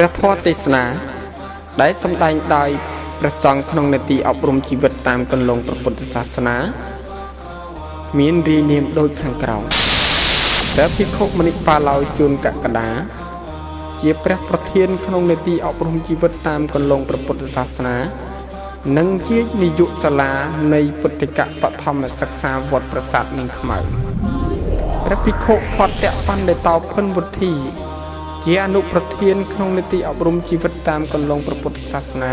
ព្រះធម៌ទេសនា ដែលសម្ដែងដោយព្រះសង្ឃក្នុងនេតិអប់រំជីវិតតាមគន្លងព្រះពុទ្ធសាសនា មានរាយនាមដូចខាងក្រោមព្រះភិក្ខុមនិបាឡោជួនកកដាជាព្រះប្រធានក្នុងនេតិអប់រំជីវិតតាមគន្លងព្រះពុទ្ធសាសនា និងជានាយកសាលានៃពុទ្ធិកបឋមសិក្សាវត្តប្រាសាទនាងខ្មៅព្រះភិក្ខុផតៈបណ្ឌិតោភិនវុទ្ធី ជាអនុប្រធានក្នុងនីតិអប់រំជីវិតតាមកន្លងព្រះពុទ្ធសាសនា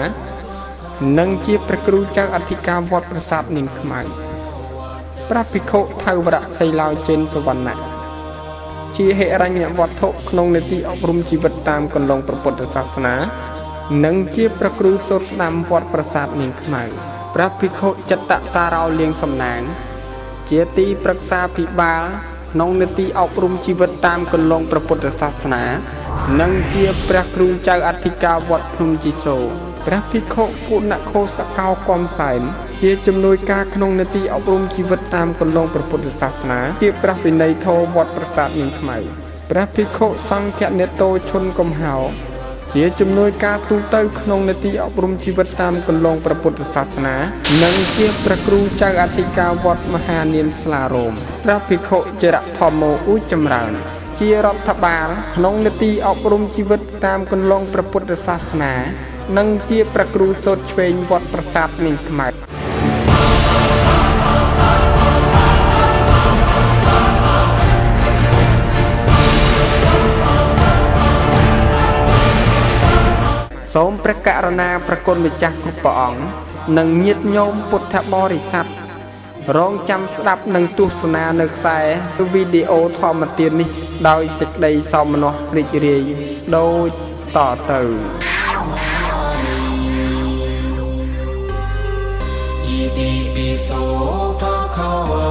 និងជាព្រះគ្រូចៅអធិការវត្តប្រាសាទនាងខ្មៅព្រះភិក្ខុថៅវរៈសីឡោចេនសវណ្ណៈជាហិរញ្ញវត្ថុក្នុងនីតិអប់រំជីវិតតាមកន្លងព្រះពុទ្ធសាសនា និងជាព្រះគ្រូសូត្រស្ដាំវត្តប្រាសាទនាងខ្មៅព្រះភិក្ខុចិត្តសារោលៀងសំណាង ជាទីប្រឹក្សាភិបាលក្នុងនីតិអប់រំជីវិតតាមគន្លងព្រះពុទ្ធសាសនា និងជាព្រះគ្រូចៅអធិការវត្តភ្នំជីសូរព្រះភិក្ខុពុណខោសកោកំសែនជាជំនួយការក្នុងនីតិអប់រំជីវិតតាមគន្លងព្រះពុទ្ធសាសនាជាព្រះវិន័យធម៌វត្តប្រាសាទនាងខ្មៅព្រះភិក្ខុសង្ឃនេតោឈុនកំហោជាជំនួយការទូទៅក្នុងនីតិអប់រំជីវិតតាមគន្លងព្រះពុទ្ធសាសនា និងជាព្រះគ្រូចៅអធិការវត្តមហានាមស្លារោមព្រះភិក្ខុចរធម្មោឧចម្រើន ជារដ្ឋបាលក្នុងនីតិអប់រំជីវិតតាមគន្លងព្រះពុទ្ធសាសនា និងជាព្រះគ្រូសូត្រឆ្វេងវត្តប្រាសាទនាងខ្មៅសូមព្រះករុណាប្រគុណម្ចាស់គ្រប់ព្រះអង្គនិងញាតិញោមពុទ្ធបរិស័ទ រងចាំស្ដាប់និងទស្សនានៅខ្សែវីដេអូធម្មទាននេះ ដោយសេចក្តីសោមនស្សរីករាយដូចតទៅទីពីសូកខោ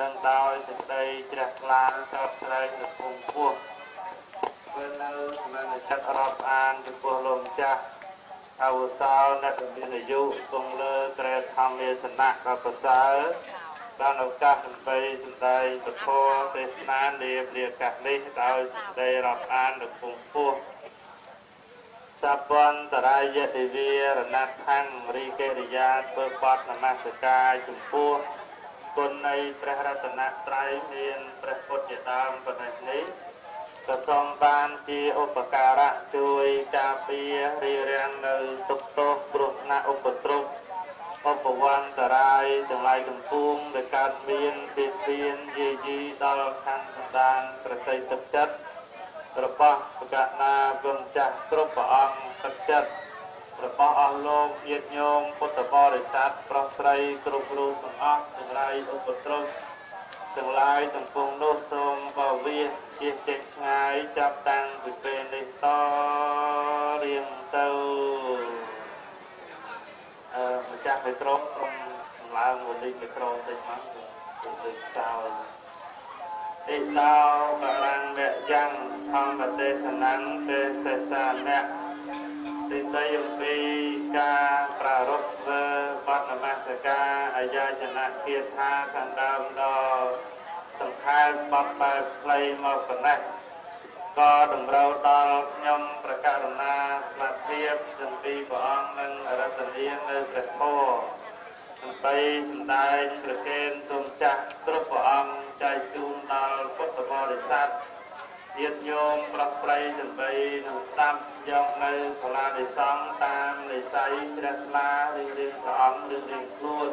និងដោយសេចក្តីជ្រះថ្លាសោកស្ដាយនៅគង់ពោះពេលនៅសម្រាប់ចិត្តរាប់អានចំពោះលោកម្ចាស់អវសោអ្នកមានអាយុគង់លើក្រែធម្មទេសនៈដ៏ប្រសើរបានឱកាសដើម្បីសម្ដែងពធទេសនានានាឱកាសនេះដោយសេចក្តីរាប់អាននៅគង់ពោះសពន្តរាយទិវារណថੰរីកេរិយាធ្វើបទនមស្ការចំពោះ គុណនៃព្រះរតនត្រ័យមានព្រះពុទ្ធជាដើមប៉ុណ្ណេះនេះក៏សូមបានជាឧបការៈជួយការពាររារាំងនៅទុក្ខទោសគ្រោះថ្នាក់ឧបទ្រពឧបវន្តរាយទាំងឡាយកំពុងដែលកើតមានពីពៀនយាយីដល់ខាងសន្តានប្រតិទឹកចិត្តរបស់បកណាវឹងចាស់គ្រប់ព្រះអង្គទឹកចិត្ត របស់អស់លោកញាតិញោមពុទ្ធបរិស័ទប្រុសស្រីគ្រប់រូបទាំងអស់ទាំងឡាយឧបទ្រពទាំងឡាយទាំងពងនោះសូមបវិយជាចេញឆ្ងាយចាប់តាំងពីពេលនេះតរៀងទៅអឺម្ចាស់មេត្រូក្រុមសម្ឡើងមួយលេខមេត្រូតិចមកទៅទៅចោលអិតោបរាំងវយ៉ាងធម្មទេសនំទេសសានៈ ទីតីអំពីការប្រារព្ធធ្វើបទនមស្ការអាយាចនៈគាថាខាងដើមដល់សង្ខេបបទបែបខ្លីមកប៉ុណ្ណេះក៏តម្រូវដល់ខ្ញុំប្រកាសណាស្មារតីទាំងពីរព្រះអង្គនិងអរតនានៅព្រះធម៌ដើម្បីសម្ដែងប្រកេនទូនចាស់គ្រប់ព្រះអង្គចែកជូនដល់ពុទ្ធបរិស័ទ ញាតិញោមប្រកប្រៃដើម្បីនឹងស្ដាប់យកនៅសាលានិសង្ឃតាមនិស័យជ្រះថ្លារៀងរៀងព្រះអង្គរៀងរៀងខ្លួន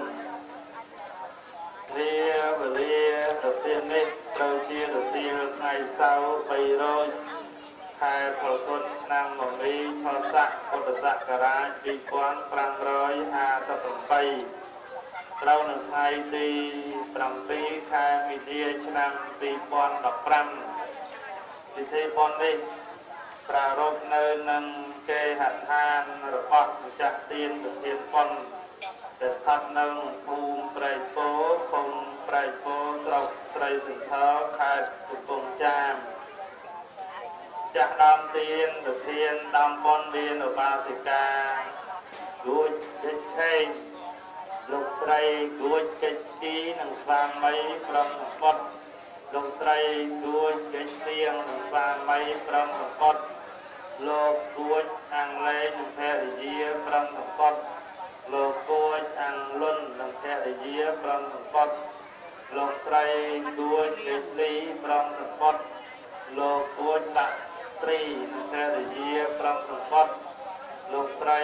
វាវេលាទៅទៀននេះត្រូវជាទៅទៀនថ្ងៃសៅរ៍3រោចខែផលគុណឆ្នាំមមីឆស័កពុទ្ធសករាជ2558ត្រូវនៅថ្ងៃទី7ខែមីនាឆ្នាំ2015 ពិធីបុណ្យនេះប្រារព្ធនៅនឹងគេហដ្ឋានរបស់ម្ចាស់ទានប្រធានបុណ្យដែលស្ថិតនៅភូមិប្រៃពោភូមិប្រៃពោស្រុកស្រីសន្ធរខេត្តកំពង់ចាមចាស់ដើមទានប្រធានដើមបុណ្យមានឧបាសិកាគួចវិឆេងលោកស្រីគួចកិច្ចទីនិងស្វាមីព្រមសម្បត្តិ លោកស្រីគួចកិច្ចទៀងនិងស្វាមីព្រមសម្បត្តិលោកគួចអាំងលេងនិងភរិយាព្រមសម្បត្តិលោកគួចអាំងលុននិងភរិយាព្រមសម្បត្តិលោកស្រីគួចកិច្ចលីព្រមសម្បត្តិលោកគួចដាក់ត្រីនិងភរិយាព្រមសម្បត្តិលោកស្រី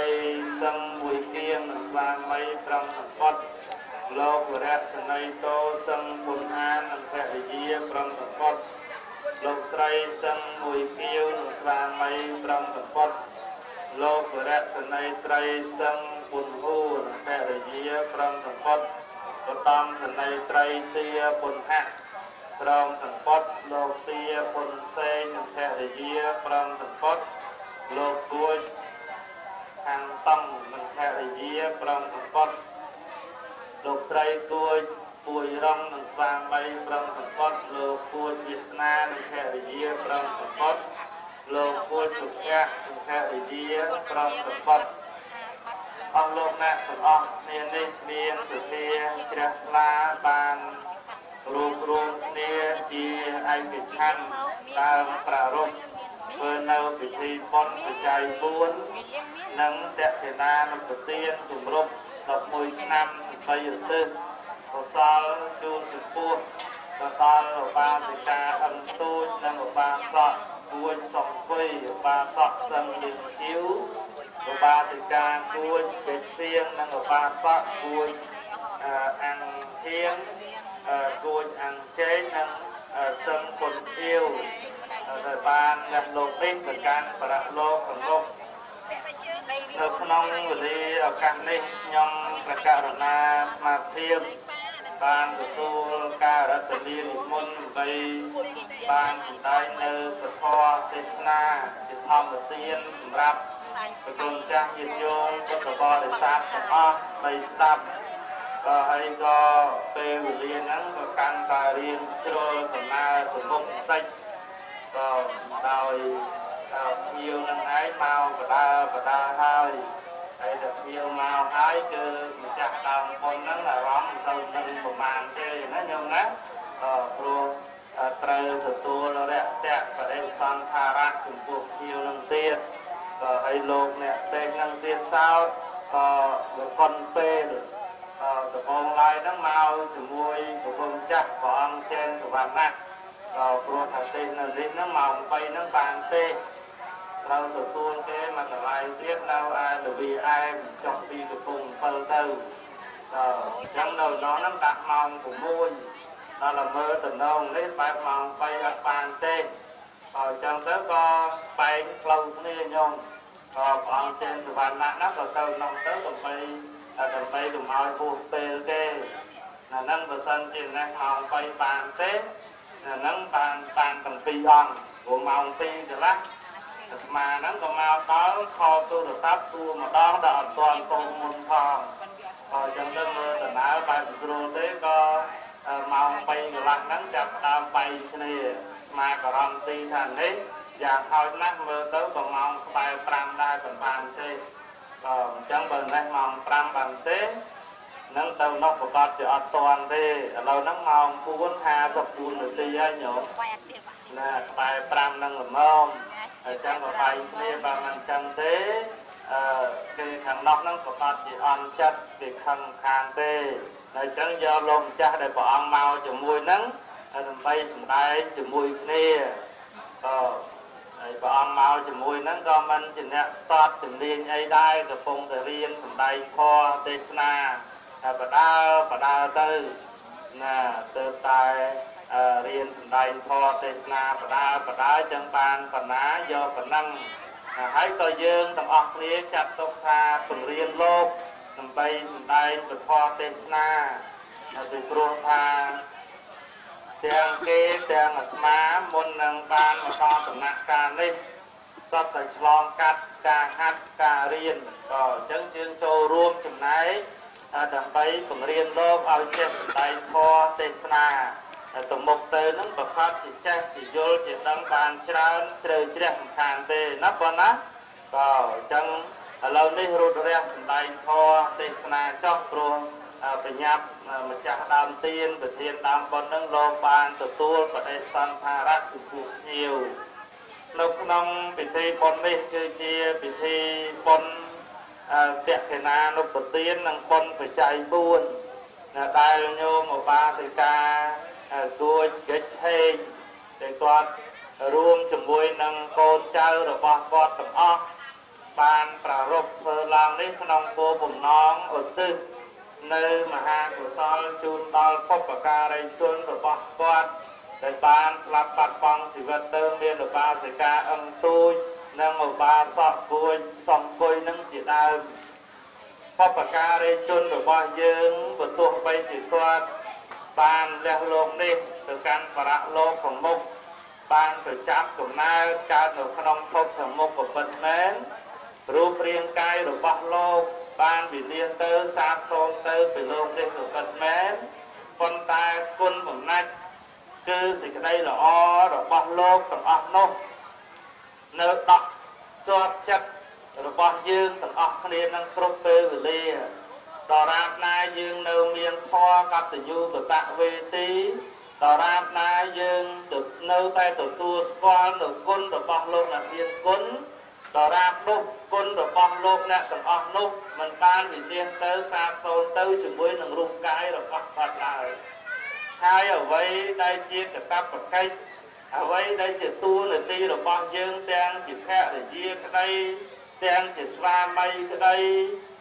សឹងមួយគៀងនិងស្វាមីព្រមសម្បត្តិ លោកវរៈសនីតោសឹងពុនអាននិងភរិយាព្រមសម្បត្តិលោកស្រីសឹងមួយគៀវនិងស្វាមីព្រមសម្បត្តិលោកវរៈសនីត្រីសឹងពុនហូនិងភរិយាព្រមសម្បត្តិបតំសនីត្រីទាពុនហៈព្រមសម្បត្តិលោកទាពុនសេងនិងភរិយាព្រមសម្បត្តិលោកគួចខាងតំនិងភរិយាព្រមសម្បត្តិ លោកស្រីគួចពួយរងនិងស្វាមីព្រមសម្បត្តិលោកគួចវាសនានិងភរិយាព្រមសម្បត្តិលោកគួចសុភៈនិងភរិយាព្រមសម្បត្តិអស់លោកអ្នកទាំងអស់គ្នានេះមានសុភាជ្រះថ្លាបានរួមរួមគ្នាជាឯកច្ឆន្ទដើមប្រារព្ធធ្វើនៅពិធីបុណ្យបច្ច័យ4និងតេតិនានុប្រទានជំរប់ 11ឆ្នាំ3ឧទ្ទិសកុសលជូនចំពោះទៅដល់ឧបាសិកាអឹមទូចនិងឧបាសកគួចសំភ័យឧបាសកសឹងលឹងជីវឧបាសិកាគួចពេជ្រសៀងនិងឧបាសកគួចអង្គធៀងគួចអង្គចេញនិងសឹងពុនធាវដែលបានលះលោកនេះទៅកាន់បរៈលោកសង្គម នៅក្នុងវេលាឱកាសនេះខ្ញុំប្រកាសរណាស្មារតីបានទទួលការរតនានិមន្តដើម្បីបានសម្ដែងនៅពធទេសនាជាធម្មទានសម្រាប់ប្រជុំចាស់ញាតិញោមពុទ្ធបរិស័ទទាំងអស់បីស្ដាប់ក៏ហើយក៏ពេលវេលាហ្នឹងក៏កាន់តែរៀនជ្រុលដំណើរទៅមុខបន្តិចក៏ដោយ ភ្ញៀវនឹងឯងមកបដើបដើហើយហើយតែភ្ញៀវមកហើយគឺម្ចាស់ដើមបុណ្យហ្នឹងអារម្មណ៍ទៅនឹងប្រមាណទេណាញោមណាក៏ព្រោះត្រូវទទួលរយៈតៈបរិសង្ខារៈចំពោះភ្ញៀវនឹងទៀតក៏ឲ្យលោកអ្នកពេកនឹងទៀតសោតក៏លោកប៉ុនពេលដំបងឡាយហ្នឹងមកជាមួយប្រពន្ធចាស់ព្រះអង្គចេនសវណ្ណៈក៏ព្រោះថាទេសនៅនេះហ្នឹងម៉ោង3ហ្នឹងបានទេ ត្រូវទទួលគេមកកន្លែងទៀតនៅឯលវីអែមចុះពីកំពង់7ទៅអញ្ចឹងនៅដល់ហ្នឹងដាក់ម៉ោង6ដល់តែមើលតំណងនេះបែបម៉ោង3អត់បានទេអញ្ចឹងទៅក៏បែកផ្លូវគ្នាញោមក៏ព្រះអង្គចេនសវណ្ណៈហ្នឹងក៏ទៅនោះទៅដើម្បីដើម្បីកុំឲ្យពោះពេលទេអាហ្នឹងបើសិនជាណេះម៉ោង3បានទេអាហ្នឹងបានបានទាំងពីរអង្គព្រោះម៉ោង2កន្លះ អាត្មាហ្នឹងក៏មកដល់ខលទូរស័ព្ទសួរម្ដងដល់អត់ទាន់កូនមុនផងក៏អញ្ចឹងទៅមើលដំណើរបែបស្រួលទេក៏ម៉ោង3កន្លះហ្នឹងចាប់ដើមបែកគ្នាមកការ៉ង់ទីថានេះយ៉ាងហោចណាស់មើលទៅក៏ម៉ោងក្បែរ5ដែរមិនបានទេក៏អញ្ចឹងបើនេះម៉ោង5បានទេហ្នឹងទៅនោះប្រកាសជាអត់តាន់ទេឥឡូវហ្នឹងម៉ោង4:54នាទីហើយញោមណាក្បែរ5ហ្នឹងល្មម ហើយចឹងក៏បាយគ្នាបើមិនចឹងទេអឺគេខាងនោះហ្នឹងប្រកាសជាអន់ចិត្តគេខឹងខាងទេហើយចឹងយកលោកម្ចាស់ដែលព្រះអង្គមកជាមួយហ្នឹងដើម្បីសម្ដែងជាមួយគ្នាក៏ហើយព្រះអង្គមកជាមួយហ្នឹងក៏មិនជាអ្នកស្ទាត់ជំនាញអីដែរកំពុងតែរៀនសម្ដែងធម៌ទេសនាតែបដើបដើទៅណាស្ទើរតែ រៀនសម្ដែងធម៌ទេសនាបដើបដើចឹងបានបណ្ណាយកប៉ុណ្ណឹងហើយក៏យើងទាំងអស់គ្នាចាត់ទុកថាពង្រៀនលោកដើម្បីសម្ដែងពធទេសនាហើយពីព្រោះថាទាំងគេទាំងអាត្មាមុននឹងបានមកដល់ដំណាក់កាលនេះសតតែឆ្លងកាត់ការហាត់ការរៀនក៏អញ្ចឹងជើងចូលរួមចំណែកដើម្បីបង្រៀនលោកឲ្យចេះសម្ដែងធម៌ទេសនា ទៅមុខទៅនឹងប្រកបជាចេះជាយល់ជាដឹងបានច្រើនជ្រៅជ្រះមិនខានទេណាបងណាក៏អញ្ចឹងឥឡូវនេះរូបរះសម្ដែងធម៌ទេសនាចោះព្រោះបញ្ញាប់ម្ចាស់ដើមទៀនប្រធានដើមបុណ្យនឹងលោកបានទទួលបដិសន្ធារៈចំពោះភ្ញៀវនៅក្នុងពិធីបុណ្យនេះគឺជាពិធីបុណ្យតេខេណានុពទាននិងបុណ្យបច្ច័យ4ដែលញោមឧបាសិកា គួចកិច្ចហេងដែលគាត់រួមជាមួយនឹងកូនចៅរបស់គាត់ទាំងអស់បានប្រារព្ធធ្វើឡើងនេះក្នុងគោលបំណងឧទ្ទិសនៅមហាកុសលជូនដល់ពុព្វការីជនរបស់គាត់ដែលបានស្លាប់បាត់បង់ជីវិតទៅមានឧបាសិកាអឹងទូចនិងឧបាសកគួចសំគុយនឹងជាដើមពុព្វការីជនរបស់យើងបើទោះបីជាគាត់ បានលះលោកនេះទៅកាន់បរៈលោកប្រមុខបានប្រចាំកំណើតកើតនៅក្នុងភពខាងមុខពិតមែនរូបរាងកាយរបស់លោកបានវិលានទៅសាបសូន្យទៅពីលោកនេះក៏ពិតមែនប៉ុន្តែគុណបំណាច់គឺសេចក្តីល្អរបស់លោកទាំងអស់នោះនៅដកជាប់ចិត្តរបស់យើងទាំងអស់គ្នានឹងគ្រប់ពេលវេលា ដរាបណាយើងនៅមានធម៌កតញ្ញូតតវេទីដរាបណាយើងនៅតែទទួលស្គាល់នៅគុណរបស់លោកអ្នកមានគុណដរាបនោះគុណរបស់លោកអ្នកទាំងអស់នោះមិនបានវិនិច្ឆ័យទៅសាបសូន្យទៅជាមួយនឹងរូបកាយរបស់គាត់ឡើយហើយអ្វីដែលជាកតបកិច្ចអ្វីដែលជាតួនាទីរបស់យើងទាំងជាភរិយាក្តីទាំងជាស្វាមីក្តី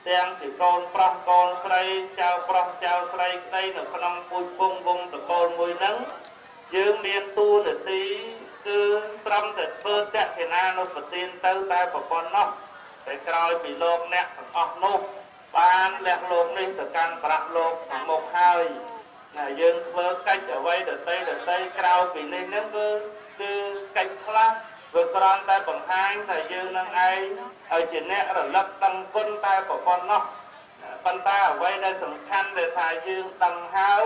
ទាំងជាកូនប្រុសកូនស្រីចៅប្រុសចៅស្រីក្តីនៅក្នុងពូជពងវងតកូលមួយហ្នឹងយើងមានតួនាទីគឺត្រឹមតែធ្វើតេខេណានុប្រទានទៅតែប្រព័ន្ធនោះតែក្រោយពីលោកអ្នកទាំងអស់នោះបានលះលោកនេះទៅកាន់ប្រាក់លោកមកហើយណាយើងធ្វើកិច្ចអ្វីដតីដតីក្រៅពីនេះហ្នឹងគឺគឺកិច្ចខ្លះ វាគ្រាន់តែបង្ហាញថាយើងនឹងឯងឲ្យជាអ្នករលឹកដឹងគុណតែប្រព័ន្ធនោះប៉ុន្តែអ្វីដែលសំខាន់ដែលថាយើងដឹងហើយ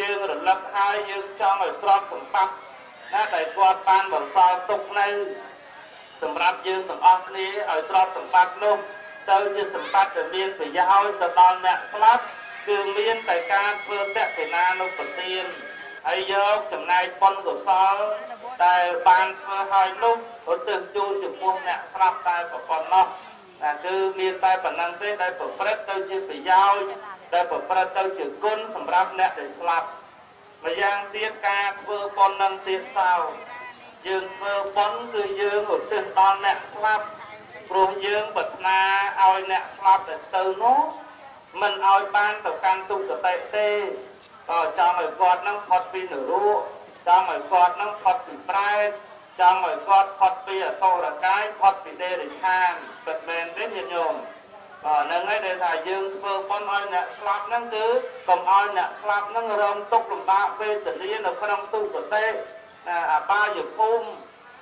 យើងរលឹកហើយយើងចង់ឲ្យទ្រព្យសម្បត្តិណាដែលគាត់បានបន្សល់ទុកនៅសម្រាប់យើងទាំងអស់គ្នាឲ្យទ្រព្យសម្បត្តិនោះទៅជាសម្បត្តិដែលមានប្រយោជន៍ទៅដល់អ្នកស្លាប់គឺមានតែការធ្វើតេកេណានុប្រទាន ហើយយកចំណែកបុណ្យកុសលដែលបានធ្វើឲ្យនោះឧទ្ទិសជូនចំពោះអ្នកស្លាប់តែប៉ុណ្ណោះតែគឺមានតែប៉ុណ្ណឹងទេដែលប្រព្រឹត្តទៅជាប្រយោជន៍ដែលប្រព្រឹត្តទៅជាគុណសម្រាប់អ្នកដែលស្លាប់ម្យ៉ាងទៀតការធ្វើបុណ្យនឹងទៀតសោយើងធ្វើបុណ្យគឺយើងឧទ្ទិសដល់អ្នកស្លាប់ព្រោះយើងប្រាថ្នាឲ្យអ្នកស្លាប់ទៅទៅនោះមិនឲ្យបានទៅកាន់ទុគតិទេក៏ ចង់ឲ្យគាត់នឹងផុតពីនរកចង់ឲ្យគាត់នឹងផុតពីប្រែតចង់ឲ្យគាត់ផុតពីអសុរកាយផុតពីដេរិឆានពិតមែនទេញាតិញោមបាទនឹងហើយដែលថាយើងធ្វើបុណ្យឲ្យអ្នកស្លាប់ហ្នឹងគឺកុំឲ្យអ្នកស្លាប់ហ្នឹងរងទុក្ខលំបាកវេទនានៅក្នុងទុគតិអបាយភូមិ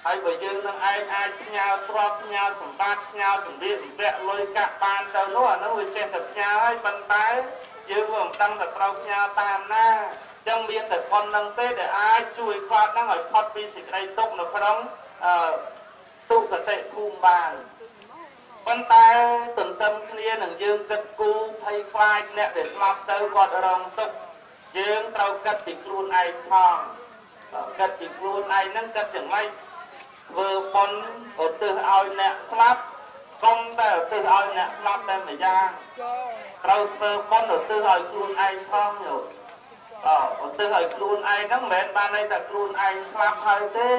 ហើយបើយើងនឹងឯងអាចផ្ញើទ្រព្យផ្ញើសម្បត្តិផ្ញើសម្ភារៈវៈលុយកាក់បានទៅនោះអានោះវាចេះតែផ្ញើហើយប៉ុន្តែ យើងមិនដឹងថាត្រូវផ្ញើតាមណាចឹងមានតែប៉ុណ្្នឹងទេដែលអាចជួយគាត់ហ្នឹងឲ្យផុតពីសេចក្តីទុក្ខនៅក្នុងអឺទុគតិភូមិបានប៉ុន្តែទន្ទឹមគ្នានឹងយើងគិតគូរភ័យខ្លាចអ្នកដែលស្លាប់ទៅគាត់រងទុក្ខយើងត្រូវគិតពីខ្លួនឯងផងគិតពីខ្លួនឯងហ្នឹងគិតយ៉ាងម៉េចធ្វើបុណ្យឧទ្ទិសឲ្យអ្នកស្លាប់កុំតែឧទ្ទិសឲ្យអ្នកស្លាប់តែម្យ៉ាង ត្រូវធ្វើបុណ្យឧទ្ទិសឲ្យខ្លួនឯងផងយោបាទឧទ្ទិសឲ្យខ្លួនឯងហ្នឹងមិនមែនបានន័យថាខ្លួនឯងស្លាប់ហើយទេ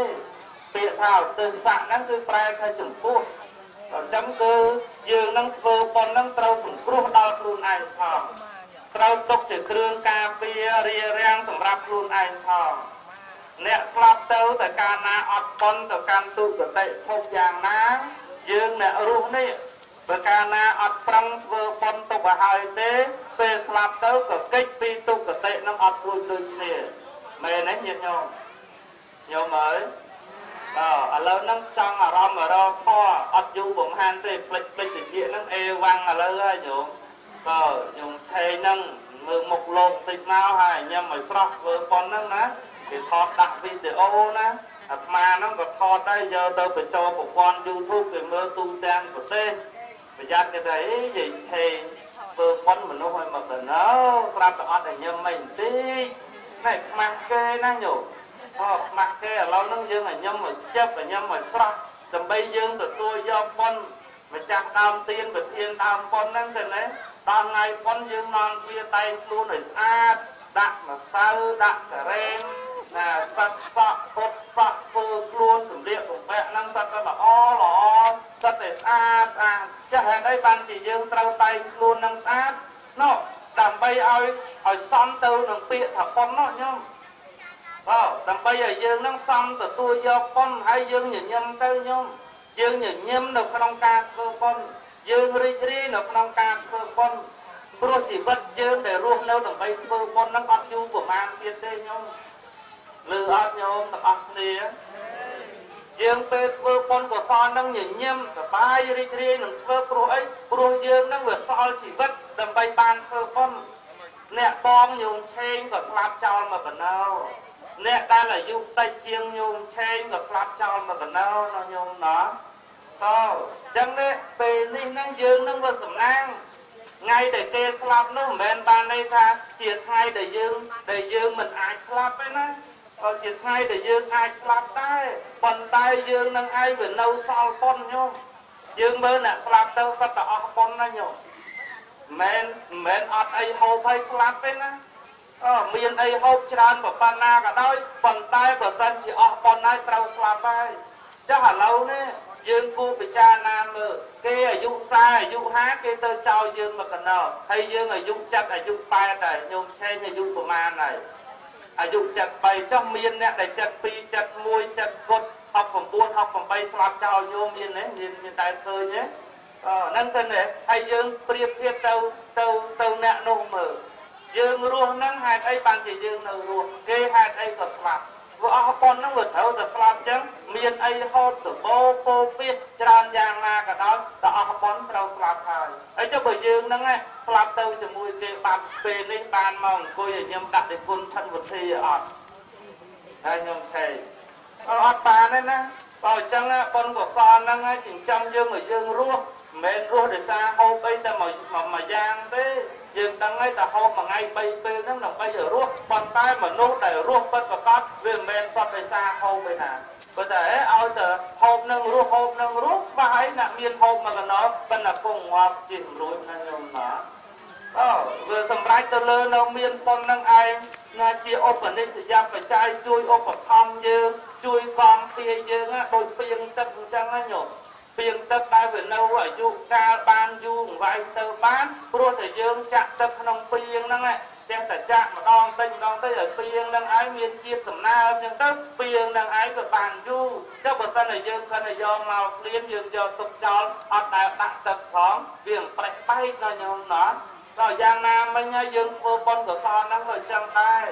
ពាក្យថាឧទ្ទិសស័កហ្នឹងគឺប្រែថាចំពោះអញ្ចឹងគឺយើងនឹងធ្វើបុណ្យនឹងត្រូវសង្គ្រោះដល់ខ្លួនឯងផងត្រូវទុកជាគ្រឿងការពាររារាំងសម្រាប់ខ្លួនឯងផងអ្នកស្លាប់ទៅតែកាលណាអត់បុណ្យទៅកាន់ទុគតិភពយ៉ាងណាយើងអ្នករស់នេះ បើកាលណាអត់ប្រឹងធ្វើបុណ្យទុកឲ្យហើយទេពេលស្លាប់ទៅក៏កិច្ចពីទុគតិនឹងអត់រួចដូចគ្នាមែនទេញាតិញោមញោមអើយបាទឥឡូវហ្នឹងចង់អារម្មណ៍រកធေါ်អត់យូរបំហានទេផ្លិចផ្លិចតិចហ្នឹងអេវ៉ាំងឥឡូវហើយញោមបាទញោមឆេងហ្នឹងមើលមុខលោកតិចមកហើយញ៉ាំឲ្យស្រស់ធ្វើប៉ុនហ្នឹងណាគេថតដាក់វីដេអូណាអាត្មាហ្នឹងក៏ថតដែរយកទៅបញ្ចូលប្រព័ន្ធ YouTube គេមើលទូទាំងប្រទេស ប្រយ័ត្នគេថាអីនិយាយឆេងធ្វើប៉ុនមនុស្សឲ្យមកទៅណោស្រាប់តែអត់ឲ្យញឹមមិនតិចណែខ្មាស់គេណាញោមអត់ខ្មាស់គេឥឡូវហ្នឹងយើងឲ្យញឹមឲ្យចិត្តឲ្យញឹមឲ្យស្រស់ដើម្បីយើងទទួលយកប៉ុនម្ចាស់ដើមទៀនប្រធានដើមប៉ុនហ្នឹងទៅណាដល់ថ្ងៃប៉ុនយើងនាំគ្នាតែងខ្លួនឲ្យស្អាតដាក់ម្សៅដាក់ការ៉េម ណាសត្វសក់ពុតសក់ធ្វើខ្លួនសម្លៀកបំពាក់ហ្នឹងសត្វក៏ល្អល្អសត្វតែស្អាតស្អាតចាស់ហេតុអីបានជាយើងត្រូវតែងខ្លួននឹងស្អាតនោះដើម្បីឲ្យឲ្យសមទៅនឹងពាក្យថាប៉ុននោះញោមបាទដើម្បីឲ្យយើងនឹងសមទទួលយកប៉ុនហើយយើងញញឹមទៅញោមយើងញញឹមនៅក្នុងការធ្វើប៉ុនយើងរីករាយនៅក្នុងការធ្វើប៉ុនព្រោះជីវិតយើងដែលរស់នៅដើម្បីធ្វើប៉ុនហ្នឹងអត់យូរប្រហែលទៀតទេញោម ឬអត់ញោមទាំងអស់គ្នាយើងពេលធ្វើបុណ្យកុសលនឹងញញឹមសប្បាយរីករាយនឹងធ្វើព្រោះអីព្រោះយើងនឹងវាសល់ជីវិតដើម្បីបានធ្វើបុណ្យអ្នកបងញោមឆេងក៏ស្លាប់ចោលមកបណ្ណោអ្នកដែលអាយុតិចជាងញោមឆេងក៏ស្លាប់ចោលមកបណ្ណោណោះញោមណោះតើអញ្ចឹងនេះពេលនេះនឹងយើងនឹងវាសំណាងថ្ងៃដែលគេស្លាប់នោះមិនមែនបានន័យថាជាថ្ងៃដែលយើងដែលយើងមិនអាចស្លាប់ទេណា ក៏ជាថ្ងៃដែលយើងអាចស្លាប់ដែរប៉ុន្តែយើងនឹងឯងវានៅសល់ប៉ុនញោមយើងមើលអ្នកស្លាប់ទៅគាត់តែអស់ប៉ុនណាញោមមិនមែនអត់អីហូបហើយស្លាប់ទេណាអឺមានអីហូបច្រើនប៉ុណ្ណាក៏ដោយប៉ុន្តែបើសិនជាអស់ប៉ុនហើយត្រូវស្លាប់ហើយចាស់ឥឡូវនេះយើងគួរពិចារណាមើលគេអាយុ40អាយុ50គេទៅចោលយើងមកកណ្ដោហើយយើងអាយុ70អាយុ80ដែរញោមឆេងអាយុប្រមាណហើយ អាយុ73ចុះមានអ្នកដែល72 71 70គុត69 68ស្លាប់ចោលញោមមានទេមានមានតែឃើញទេអឺហ្នឹងទៅនេះហើយយើងប្រៀបធៀបទៅទៅទៅអ្នកនោះមើលយើងរស់ហ្នឹងហេតុអីបានជាយើងនៅរស់គេហេតុអីក៏ស្លាប់ ព្រោះអស់ប៉ុនហ្នឹងវាត្រូវតែស្លាប់ចឹងមានអីហូតសបោពោពាសច្រើនយ៉ាងណាក៏ដោយតែអស់ប៉ុនត្រូវស្លាប់ហើយហើយចុះបើយើងហ្នឹងស្លាប់ទៅជាមួយគេបាត់ពេលនេះបានមកអង្គុយឲ្យខ្ញុំដាក់ទីគុណឋិនវុធីអត់ហើយខ្ញុំឆេអត់បានទេណាបើអញ្ចឹងប៉ុនកសលហ្នឹងចិញ្ចឹមយើងឲ្យយើងរស់មិនមែនរស់ដោយសារហូបអីតែមួយមួយយ៉ាងទេ យើងដឹងហើយតែហូបមួយថ្ងៃ3ពេលហ្នឹងដើម្បីឲ្យរស់ប៉ុន្តែមនុស្សដែលរស់ពិតប្រាកដវាមិនមែនសុទ្ធដោយសារហូបទេណាបើតែឲ្យតែហូបនឹងរស់ហូបនឹងរស់ស្បាហើយអ្នកមានហូបមកកណោប៉ុន្តែគង់ងាប់ជារួចណាញោមណាអូវាសម្រាប់ទៅលើនៅមានប៉ុននឹងឯងណាជាឧបនិស្សយបច្ច័យជួយឧបត្ថម្ភយើងជួយកំពាយយើងដូចពីងទឹកអញ្ចឹងណាញោម ពីងទឹកដែលវានៅអាយុកាលបានយូរអង្វែងទៅបានព្រោះតែយើងចាក់ទឹកក្នុងពីងហ្នឹងចេះតែចាក់ម្ដងតិចម្ដងទៅឲ្យពីងហ្នឹងឯងមានជាតិសំណើមអញ្ចឹងទៅពីងហ្នឹងឯងវាបានយូរចុះបើសិនតែយើងគាត់តែយកមកព្រៀនយើងយកទុកចោលអត់ដែលដាក់ទឹកផងវាប្រេះបែកដល់ញោមណាក៏យ៉ាងណាមិញហើយយើងធ្វើបុណ្យកុសលហ្នឹងក៏អញ្ចឹងដែរ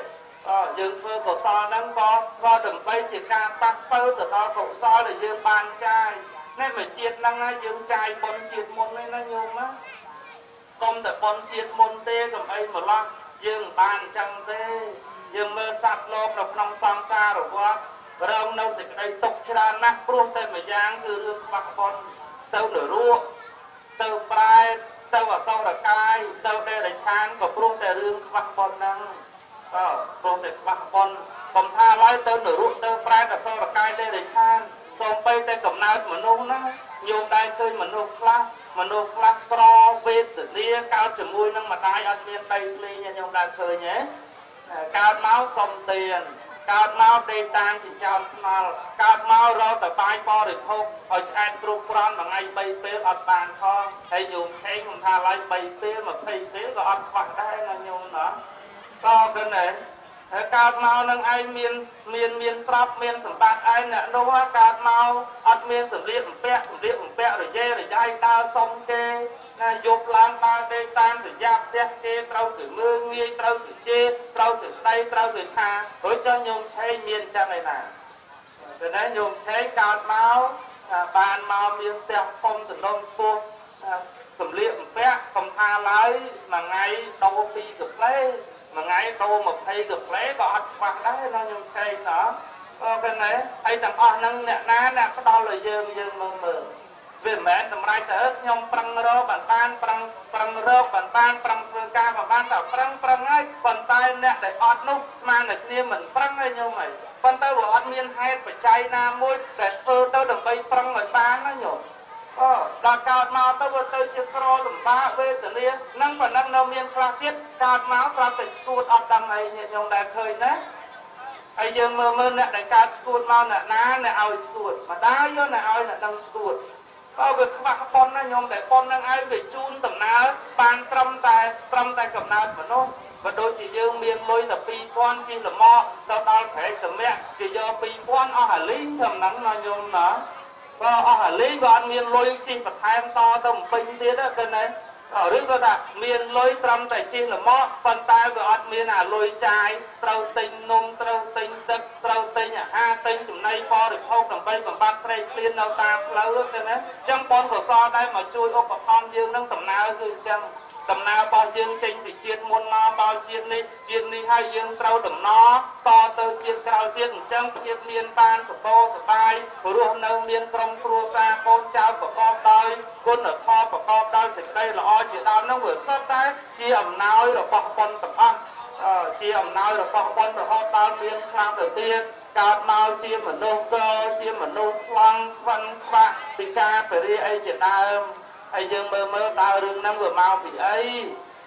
ក៏យើងធ្វើកុសលហ្នឹងក៏ក៏ដើម្បីជាការប៉ះពើទៅដល់កុសលដែលយើងបានចាយ នេះមកជាតិហ្នឹងហើយយើងចាយបុណ្យជាតិមុននេះណាញោមណាកុំតែបុណ្យជាតិមុនទេកុំអីម្លោះយើងបានអញ្ចឹងទេ យើងមើលសត្វលោកនៅក្នុងសង្សាររបស់រងនៅសេចក្តីទុកច្រើនណាស់ព្រោះតែម្យ៉ាងគឺរឿងខ្វះបុណ្យទៅនរកទៅប្រែតទៅអសរកាយទៅដេរឆានក៏ព្រោះតែរឿងខ្វះប៉ុណ្ណឹងបាទព្រោះតែខ្វះប៉ុនបំថាឡើយទៅនរកទៅប្រែតអសរកាយដេរឆាន សូម្បីតែកំណើតមនុស្សណាញោមដែរឃើញមនុស្សខ្លះមនុស្សខ្លះក្រវេទនាកើតជាមួយនឹងម្ដាយអត់មានដីធ្លីញោមដែរឃើញទេកើតមកសុំទានកើតមកដេកតាមចិញ្ចើមថ្នល់កើតមករកតែបាយបរិភោគឲ្យឆ្អែតគ្រប់គ្រាន់មួយថ្ងៃ3ពេលអត់បានផងហើយញោមឆេងខ្ញុំថាឡើយ3ពេល20ពេលក៏អត់ខ្វះដែរណាញោមណាក៏គិតដែរ ហើយកើតមកនឹងឯងមានមានមានទ្រព្យមានសម្បត្តិឯងអ្នកនោះកើតមកអត់មានសម្លៀកបំពាក់សម្លៀកបំពាក់រយេរយាយដើរសុំគេណាយប់ឡើងដើរដេកតាមសញ្ញាផ្ទះគេត្រូវទៅមើងងាយត្រូវទៅជេរត្រូវទៅស្ដីត្រូវទៅថាព្រោះចឹងញោមឆេងមានចឹងឯណាតែណាញោមឆេងកើតមកបានមកមានផ្ទះធំសណ្ដុំពោះសម្លៀកបំពាក់កំថាឡើយមួយថ្ងៃដោពីកាផ្លេ មួយថ្ងៃដូរ20កាផ្លេក៏អត់ខ្វះដែរណាខ្ញុំឆេងណាអឺពេលនេះហើយទាំងអស់ហ្នឹងអ្នកណាអ្នកផ្ដល់ឲ្យយើងយើងមើលមើលវាមិនមែនសម្រាប់ទៅខ្ញុំប្រឹងរកបានបានប្រឹងប្រឹងរកបានបានប្រឹងធ្វើការបានបានតែប្រឹងប្រឹងហើយប៉ុន្តែអ្នកដែលអត់នោះស្មានតែគ្នាមិនប្រឹងហើយខ្ញុំហើយប៉ុន្តែវាអត់មានហេតុបច្ច័យណាមួយដែលធ្វើទៅដើម្បីប្រឹងឲ្យបានណាខ្ញុំ អូដល់កើតមកទៅវាទៅជាក្រលំបាកវេទនានឹងប៉ុណ្ណឹងនៅមានខ្លះទៀតកើតមកប្រាប់តែស្គួតអត់ដឹងអីញាតិញោមដែលឃើញណាហើយយើងមើលមើលអ្នកដែលកើតស្គួតមកអ្នកណាអ្នកឲ្យស្គួតម្ដាយយកអ្នកឲ្យអ្នកដឹងស្គួតបើវាខ្វះប៉ុនណាញោមតែប៉ុននឹងឯងវាជូនដំណើរបានត្រឹមតែត្រឹមតែកំណើតមនុស្សបើដូចជាយើងមានលុយតែ2000ជិះលំមកទៅដល់ប្រែកតម្រាក់គេយក2000អស់អាលីងត្រឹមហ្នឹងណាញោមណា ក៏អស់អាលីក៏អត់មានលុយជិះបន្ថែមតទៅបំពេញទៀតទៅណាឬក៏ថាមានលុយត្រឹមតែជិះលំមកប៉ុន្តែវាអត់មានអាលុយចាយត្រូវទិញនំត្រូវទិញទឹកត្រូវទិញអាហារទិញចំណីបរិភោគដើម្បីបំបត្តិត្រេកឃ្លាននៅតាមផ្លូវទៅណាអញ្ចឹងបងកសលដែរមកជួយឧបត្ថម្ភយើងនឹងដំណើរគឺអញ្ចឹង ដំណើររបស់យើងចេញពីជាតិមុនមកដល់ជាតិនេះជាតិនេះហើយយើងត្រូវដំណរតទៅជាតិក្រោយទៀតអញ្ចឹងភាពមានបានសបោសបាយរស់នៅមានក្រុមគ្រួសារកូនចៅប្រកបដោយគុណធម៌ប្រកបដោយសេចក្តីល្អជាដើមនឹងវាសុទ្ធតែជាអំណោយរបស់បុណ្យទាំងអស់ជាអំណោយរបស់បុណ្យរហូតដល់មានខ្លាំងទៅទៀតកើតមកជាមនុស្សកជាមនុស្សខ្លាំងស្វិនខ្វាក់ពិការពរិយអីជាដើម ហើយយើងមើលមើលតើរឿងហ្នឹងវាមកពីអី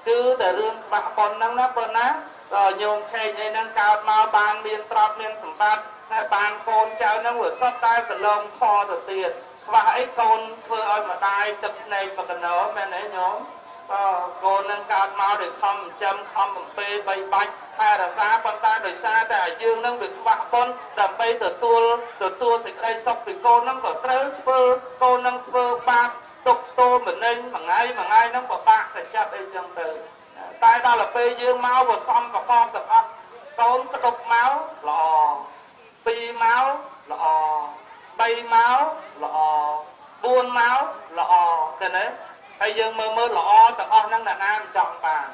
គឺតែរឿងខ្វះប៉ុនហ្នឹងណាប៉ុណ្ណាក៏ញោមឆេកអីហ្នឹងកើតមកបានមានទ្រព្យមានសម្បត្តិហើយបានកូនចៅហ្នឹងវាសុទ្ធតែកលងខទៅទៀតខ្វះអីកូនធ្វើឲ្យម្ដាយទឹកភ្នែកបកណោមែនទេញោមក៏កូននឹងកើតមកដោយខំចិញ្ចឹមខំបំពេបីបាច់ថែរក្សាប៉ុន្តែដោយសារតែយើងនឹងវាខ្វះបុណ្យដើម្បីទទួលទទួលសេចក្តីសុខពីកូននឹងក៏ត្រូវធ្វើកូននឹងធ្វើបាប ទុកទោម្នេញមួយថ្ងៃមួយថ្ងៃហ្នឹងពិបាកតែចាប់អីចឹងទៅតែដល់ទៅពេលយើងមកវាសំកកទាំងអស់កូនស្ដុកមកល្អពីរមកល្អបីមកល្អបួនមកល្អឃើញទេហើយយើងមើលមើលល្អទាំងអស់ហ្នឹងអ្នកណាមិនចង់បាន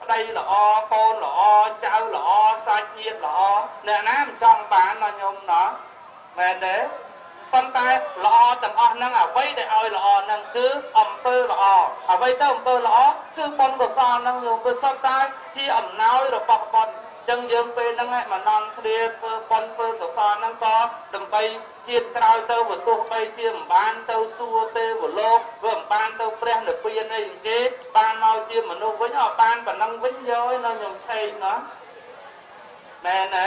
ប្តីល្អកូនល្អចៅល្អសាច់ញាតិល្អអ្នកណាមិនចង់បានណាញោមណាមែនទេ ប៉ុន្តែល្អទាំងអស់ហ្នឹងអ្វីដែលឲ្យល្អហ្នឹងគឺអំពើល្អអ្វីទៅអំពើល្អគឺបុណ្យកុសលហ្នឹងយោគឺសុទ្ធតែជាអំណោយរបស់បុណ្យចឹងយើងពេលហ្នឹងឯងមកនន់គ្នាធ្វើបុណ្យធ្វើកុសលហ្នឹងក៏ដើម្បីជាតិក្រោយទៅបើទោះបីជាមិនបានទៅសួគ៌ទេវលោកវាមិនបានទៅព្រះនិព្វានអីទេបានមកជាមនុស្សវិញអត់បានប៉ុណ្ណឹងវិញយកឯនៅខ្ញុំឆេកណាមែនទេ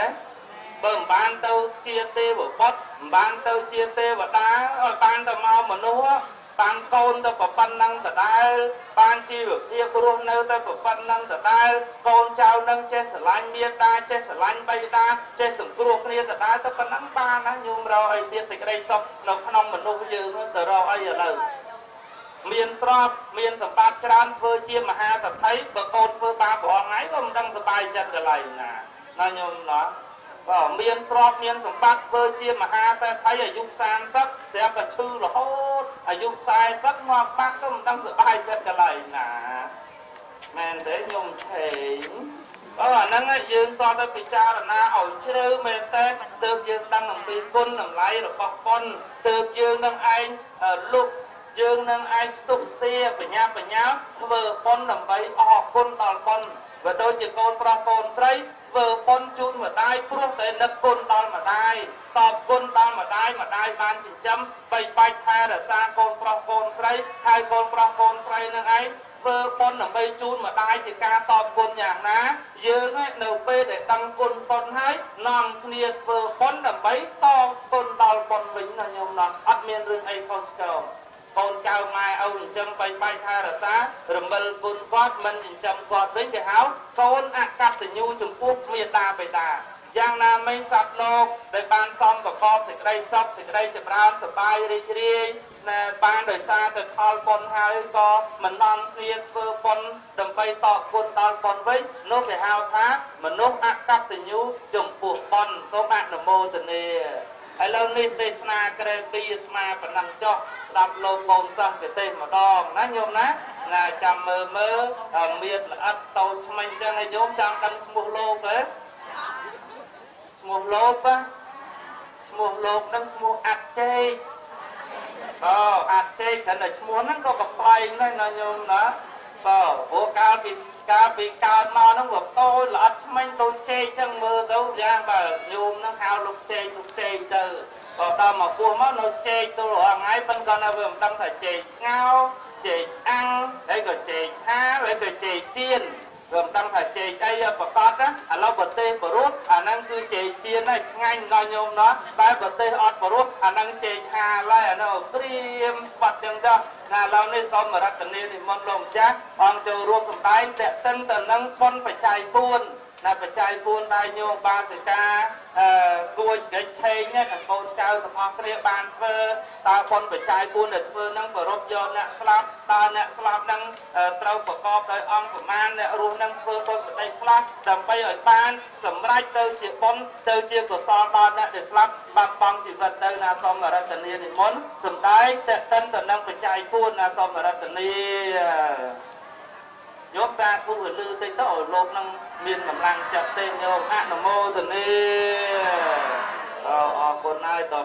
បើមិនបានទៅជាទេវបុត្រមិនបានទៅជាទេវតាឲ្យបានទៅមកមនុស្សបានកូនទៅប្រប៉ុណ្ណឹងដដែលបានជីវភាពរស់នៅទៅប្រប៉ុណ្ណឹងដដែលកូនចៅនឹងចេះស្រឡាញ់មេត្តាចេះស្រឡាញ់បៃតាចេះសង្គ្រោះគ្នាដដែលទៅប៉ុណ្ណឹងបានណាញោមរកឲ្យទៀតសេចក្តីសុខនៅក្នុងមនុស្សយើងទៅរកអីឥឡូវមានទ្រព្យមានសម្បត្តិច្រើនធ្វើជាមហាសទ្ធិបើកូនធ្វើបាបរាល់ថ្ងៃក៏មិនដឹងសប្បាយចិត្តកន្លែងណាណាញោមណាបើ មានទ្រព្យមានសម្បត្តិធ្វើជាមហាសេដ្ឋីអាយុ30ស្រាប់តែឈឺរហូតអាយុ40មកបាក់ទៅមិនដឹងសុបាយចិត្តកន្លែងណាមែនទេញោមឆេងអឺអាហ្នឹងយើងតទៅពិចារណាឲ្យជ្រៅមែនទេទើបយើងដឹងអំពីគុណតម្លៃរបស់បុណ្យទើបយើងនឹងឯងលុបយើងនឹងអាចស្ទុះស្ទាបញ្ញាបញ្ញាធ្វើបុណ្យដើម្បីអរគុណដល់បុណ្យបើដូចជាកូនប្រុសកូនស្រី ធ្វើបុណ្យជូនម្ដាយព្រោះតែនឹកគុណដល់ម្ដាយតបគុណដល់ម្ដាយម្ដាយបានចិញ្ចឹមបីបាច់ថែរក្សាកូនប្រុសកូនស្រីហើយកូនប្រុសកូនស្រីនឹងឯងធ្វើបុណ្យដើម្បីជូនម្ដាយជាការតបគុណយ៉ាងណា យើងនៅពេលដែលដឹងគុណបុណ្យហើយនាំគ្នាធ្វើបុណ្យដើម្បីតបគុណដល់បុណ្យវិញណាញោមណាអត់មានរឿងអីខុសឆ្គង កូនចៅម៉ែឪចិញ្ចឹមបីបាច់ថែរក្សា រមិលគុណគាត់មិនចិញ្ចឹមគាត់វិញគេហៅកូនអកតញ្ញូចំពោះមេតាបេតាយ៉ាងណាមិញសត្វលោកដែលបានសំប្រកបសេចក្តីសុខសេចក្តីចម្រើនសប្បាយរីករាយណែបានដោយសារតែផលបុណ្យហើយក៏មិននាំគ្នាធ្វើបុណ្យដើម្បីតបគុណដល់បុណ្យវិញនោះគេហៅថាមនុស្សអកតញ្ញូចំពោះបុណ្យសូមអនុមោទនា ឥឡូវនេះទេសនាក្រែពីអាត្មាប៉ុណ្ណឹងចុះស្ដាប់លោកបូនសិស្សប្រទេសម្ដងណាញោមណាណាចាំមើលមើលមានល្អិតតូចឆ្មាញ់ចឹងឲ្យញោមចង់ដឹងឈ្មោះលោកទេឈ្មោះលោកណាឈ្មោះលោកនឹងឈ្មោះអាត់ជេកអូអាត់ជេកតែឈ្មោះហ្នឹងក៏កំប្លែងដែរណាញោមណាបាទព្រោះកាលពី កាលពីកើតមកហ្នឹងវាតូចល្អិតឆ្មាញ់តូចជេកចឹងមើលទៅយ៉ាងបាទញោមហ្នឹងហៅលោកជេកលោកជេកទៅក៏ដល់មកពោះមកនៅជេកទៅរាល់ថ្ងៃប៉ុន្តែគាត់នៅវាមិនដឹងថាជេកស្ងោជេកអាំងហើយក៏ជេកហាហើយក៏ជេកជៀន វាមិនដឹងថាចេកអីប្រកាសណាឥឡូវប្រទេសបរុษអាហ្នឹងគឺចេកជៀនហើយឆ្ងាញ់ដល់ញោមណោះតែប្រទេសអត់បរុษអាហ្នឹងចេកហាឡើយអានោះព្រៀមស្បាត់ចឹងចុះណាឥឡូវនេះសូមរតនានិមន្តលោកម្ចាស់អង្គចូលរួមសម្ដែងតេតិនទៅនឹងបុណ្យបច្ច័យ4ណាបច្ច័យ4ដែលញោមបានសិកា អឺគួចកិច្ចឆេងណាកូនចៅទាំងអស់គ្នាបានធ្វើតើបុណ្យបច្ច័យ4ដែលធ្វើនឹងប្រពយកអ្នកស្លាប់តើអ្នកស្លាប់នឹងត្រូវប្រកបដោយអង្គប្រមាណអ្នករស់នឹងធ្វើបុណ្យបដិខ្លះដើម្បីឲ្យបាន សម្រេចទៅជាបុណ្យទៅជាកុសលដល់អ្នកដែលស្លាប់បាត់បង់ជីវិតទៅណាសូមរតនានិមន្តសំដែងតេតិនទៅនឹងបច្ច័យ4ណាសូមរតនា យកការគូឲ្យលឺតិចទៅឲ្យលោកនឹងមានកម្លាំងចិត្តទេញោមអនុមោទនាអរគុណហើយតប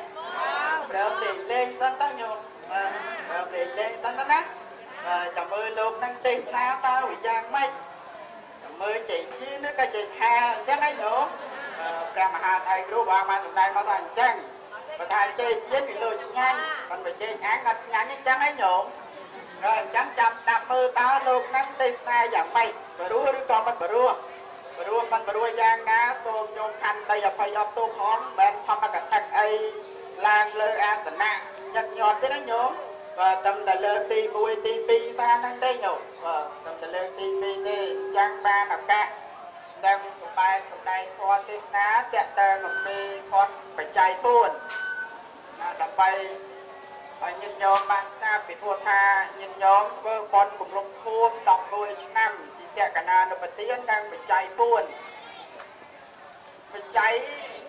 ណាព្រះមហាថៃគ្រូបានបានសម្ដែងមកថាអញ្ចឹងបើថាចេកជៀនវាលើឆ្ងាញ់មិនបើចេកអាំងអត់ឆ្ងាញ់ទេចឹងហើយញោមហើយអញ្ចឹងចាំស្ដាប់មើលតើលោកហ្នឹងទេសនាយ៉ាងម៉េចបរោះឬក៏មិនបរោះបរោះមិនបរោះយ៉ាងណាសូមញោមខន្តីអភ័យអត់ទោសផងមិនធម្មកតឹកអី ឡើងលើអាសនៈញឹកញាត់ទេណាញោមបាទត្រឹមតែលើកទី1ទី2សាហ្នឹងទេញោមបាទត្រឹមតែលើកទី2ទេអញ្ចឹងបានឱកាសដឹងសម្ដែងសម្ដែងធម៌ទេសនាតកតើអំពីគាត់បច្ច័យ4ណាដើម្បីឲ្យញាតិញោមបានស្ដាប់ពីព្រោះថាញាតិញោមធ្វើបន់គម្រប់ខួប11ឆ្នាំជីតកណានុបទាននិងបច្ច័យ4បច្ច័យ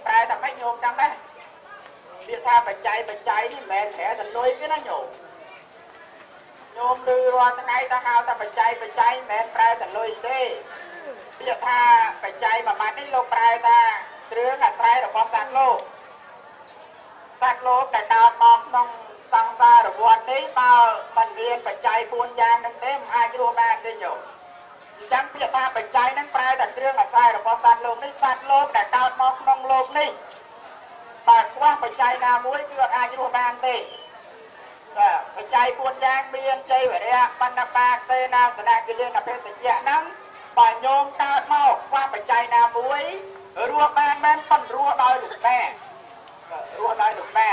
ប្រែតែម៉េចញោមចាំដែរ ពាក្យថាបច្ច័យបច្ច័យនេះមិនមែនប្រែតែលុយទេណាញោមញោមឮរាល់ថ្ងៃទៅហៅថាបច្ច័យបច្ច័យមិនមែនប្រែតែលុយទេពាក្យថាបច្ច័យមួយម៉ាត់នេះលោកប្រែថាគ្រឿងអាស្រ័យរបស់សត្វលោកសត្វលោកដែលកើតមកក្នុងសង្សារវដ្តនេះបើមិនមានបច្ច័យ4យ៉ាងហ្នឹងទេមិនអាចរស់បានទេញោមអញ្ចឹងពាក្យថាបច្ច័យហ្នឹងប្រែតែគ្រឿងអាស្រ័យរបស់សត្វលោកនេះសត្វលោកដែលកើតមកក្នុងលោកនេះ បើខ្វះបច្ច័យណាមួយគឺអត់អាចរស់បានទេបាទបច្ច័យ4យ៉ាងមានជ័យវរៈបណ្ឌបាសេនាសនៈគិលានអភិសញ្ញៈហ្នឹងបើញោមកើតមកខ្វះបច្ច័យណាមួយរស់បានមែនប៉ុនរស់ដោយលោកណារស់ដោយលោកណា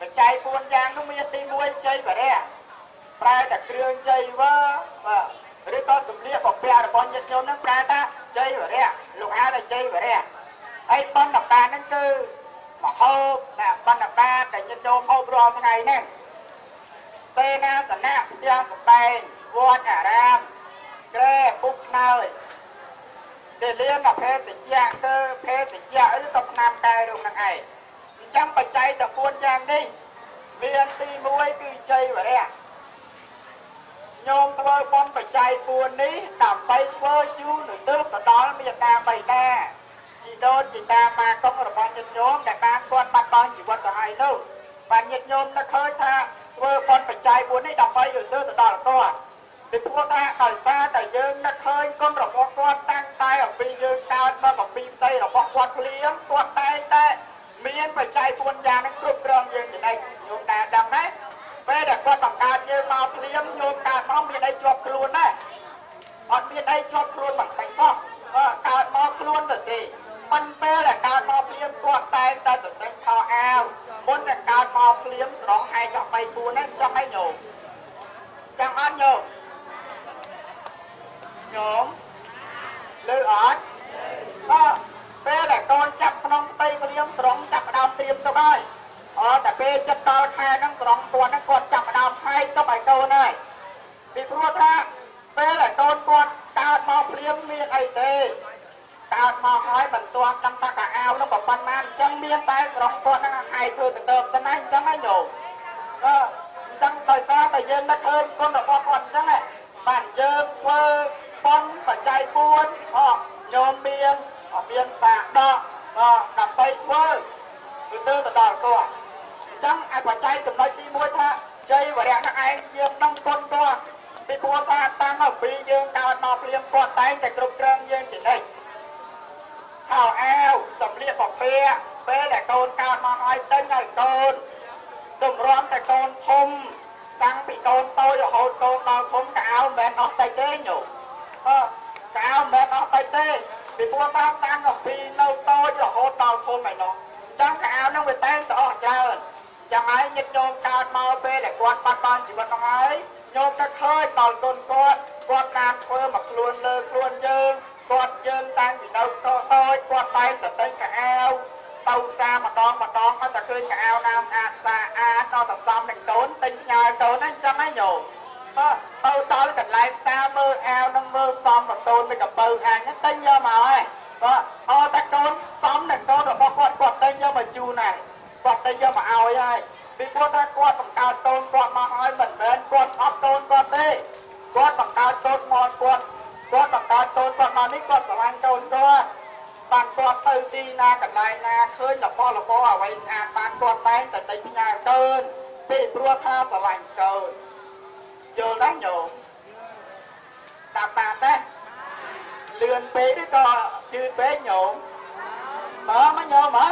បច្ច័យ4យ៉ាងនោះមានទី1ជ័យវរៈប្រែតែគ្រឿងជ័យវរបាទឬក៏សម្លៀកបំពាក់របស់ញាតិញោមនឹងប្រែថាជ័យវរៈលោកហៅថាជ័យវរៈហើយបណ្ឌបាហ្នឹងគឺ មហោបណាបណ្ឌបាដែលញាតិញោមហូបរាល់ថ្ងៃហ្នឹងសេនាសនៈផ្ទះសម្បែងវត្តអារាមក្រែពុកខ្នើយគេលៀនអភេសជ្ជៈទៅភេសជ្ជៈឬក៏ឆ្នាំកែរងនឹងឯងអញ្ចឹងបច្ច័យទាំង4យ៉ាងនេះមានទី1គឺជ័យវរៈញោមធ្វើបុណ្យបច្ច័យ4នេះដើម្បីធ្វើជូនទៅទៅដល់មេត្តាបៃតា ជីដូនជីតាម៉ាកុងរបស់ញាតិញោមដែលបានគាត់បាត់បង់ជីវិតទៅហើយនោះបានញាតិញោមនឹកឃើញថាធ្វើបុណ្យបច្ច័យ4នេះដើម្បីទៅទៅដល់គាត់ពីព្រោះថាដោយសារតែយើងនឹកឃើញគុណរបស់គាត់តាំងតែអំពីយើងកើតមកអំពីផ្ទៃរបស់គាត់ភ្លាមគាត់តែងតែមានបច្ច័យ4យ៉ាងនឹងគ្រប់គ្រងយើងចំណេះញោមដែរដឹងទេពេលដែលគាត់បង្កើតយើងមកភ្លាមញោមកើតមកមានអីជាប់ខ្លួនដែរអត់មានអីជាប់ខ្លួនមិនបាច់សោះកើតមកខ្លួនទៅទេ ប៉ុន្តែដែលកើតមកភ្លាមគាត់តែងតែទៅទឹកខោអាវមុនតែកើតមកភ្លាមស្រងហែកចោះ3 4ហ្នឹងចង់ឲ្យញោមចាំអត់ញោមញោមលើអត់អើពេលដែលកូនចាប់ក្នុងផ្ទៃព្រាមស្រងចាប់ដើមព្រាមទៅហើយអត់តែពេលចិត្តដល់ខែហ្នឹងស្រងគាត់ហ្នឹងគាត់ចាប់ដើមខែទៅឲ្យកូនហើយពីព្រោះថាពេលដែលកូនគាត់កើតមកព្រាមមានអីទេកើតមកហើយបន្ទាប់តាមតាកអាវនឹងប៉ុណ្ណាអញ្ចឹងមានតែស្រងគាត់ហ្នឹងហើយធ្វើទៅទៅសិនណាអញ្ចឹងហើយញោមអឺអញ្ចឹងដោយសារតែយើងនឹកឃើញគុណរបស់គាត់អញ្ចឹងហ៎បាទយើងធ្វើប៉ុនបច្ច័យ4អញោមមានមានសាកដកដើម្បីធ្វើគឺទៅទៅដល់គាត់អញ្ចឹងឲ្យបច្ច័យចំណុចទី1ថាជ័យវរៈនឹងឯងយើងនឹងគុណគាត់ពីព្រោះថាតាំងពីយើងកើតមកព្រៀងគាត់តែងតែគ្រប់គ្រងយើងជានិច្ចខោអាវសម្លៀកបំពាក់ពេលដែលកូនកើតមកហើយទិញឲ្យកូន តម្រាំតែកូនធំតាំងពីកូនតូចរហូតកូនដល់ធំកៅអៅមិនមែនអស់តិចទេញោមអឺកៅអៅមិនមែនអស់តិចទេពីព្រោះតាមតាំងពីនៅតូចរហូតដល់ធំឯណោះអញ្ចឹងកៅអៅនឹងវាតែងតែអស់ច្រើនចាំហើយញាតិញោមកើតមកពេលដែលគាត់បាត់បង់ជីវិតនោះហើយញោមតែឃើញដល់គុណគាត់គាត់តាមធ្វើមកខ្លួនលើខ្លួនយើងគាត់យើងតាំងពីនៅតូចគាត់តែងតែទិញកៅអៅ ទៅផ្សារម្ដងម្ដងគាត់តែឃើញកៅអៅណាស្អាតស្អាតដល់តែសមនឹងកូនទិញផ្ញើកូនហ្នឹងអញ្ចឹងហើយញោមទៅដល់កន្លែងផ្សារមើលអាវនឹងមើលសមបតូនមួយកពៅអាញហ្នឹងទិញយកមកហើយបាទអត់តែកូនសមនឹងកូនរបស់គាត់គាត់ទិញយកមកជូនហើយគាត់ទិញយកមកឲ្យហើយពីព្រោះថាគាត់បង្កើតកូនគាត់មកឲ្យមិនមែនគាត់ស្អប់កូនគាត់ទេគាត់បង្កើតកូនមកគាត់គាត់បង្កើតកូនគាត់មកនេះគាត់ស្រឡាញ់កូនគាត់ បានគាត់ទៅទីណាកន្លែងណាឃើញរបស់របរអ្វីស្អាតបានគាត់តែងតែទិញផ្ញើកូនពីព្រោះថាស្រឡាញ់កូនយល់ដែរញោមស្ដាប់តាមទេលឿនពេកឬក៏ជឿពេកញោមបើមកញោមហ៎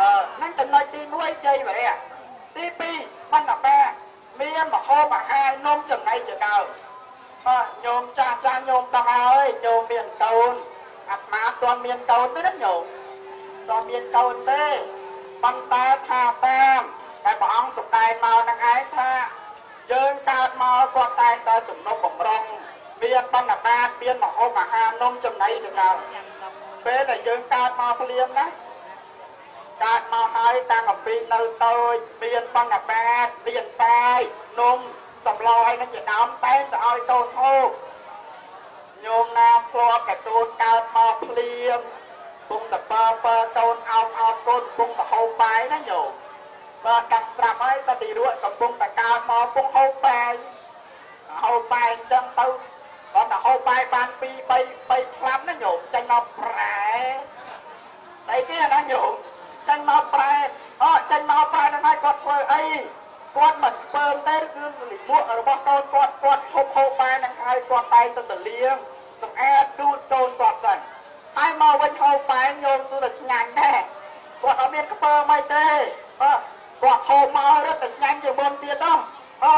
អឺហ្នឹងចំណុចទី1ជ័យវរៈទី2បណ្ឌបាមានមហោបអាហារនំចំណៃចកើបាទញោមចាស់ចាស់ញោមតាហើយញោមមានកូន អាត្មាអត់មានកូនទេណាញោមអត់មានកូនទេប៉ុន្តែថាតាមតែព្រះអង្គសម្ដែងមកនឹងឯងថាយើងកើតមកគាត់តែងតែទំនុកបំរុងមានបណ្ឌបាតមានមហោបអាហារនំចំណៃចកើពេលដែលយើងកើតមកភ្លាមណាកើតមកហើយតាំងអំពីនៅតូចមានបណ្ឌបាតមានតាយនំសម្លហើយនឹងជាដើមតែងទៅឲ្យកូនហូប ញោមណាធ្លាប់តែកូនកើតមកភ្លៀងពុំតបើបើកូនអោបអោបកូនពុំទៅហូបបាយណាញោមបើកាត់ស្រាប់ហើយតែទីរួចកំពុងតែកើតមកពុំហូបបាយហូបបាយអញ្ចឹងទៅគាត់ទៅហូបបាយបាន2 3 3ផ្លាប់ណាញោមចាញ់មកប្រែស្អីគេណាញោមចាញ់មកប្រែអូចាញ់មកប្រែនឹងហើយគាត់ធ្វើអី គាត់មិនខ្ពើមទេគឺលិមួករបស់កូនគាត់គាត់ឈប់ហូបបាយនឹងហើយគាត់តែងទៅទៅលៀងសម្អាតទូតកូនគាត់សិនហើយមកវិញហូបបាយញោមសួរតែឆ្ងាញ់ដែរគាត់អត់មានខ្ពើមអីទេអឺគាត់ហូបមករត់តែឆ្ងាញ់ជាងមុនទៀតទៅអឺ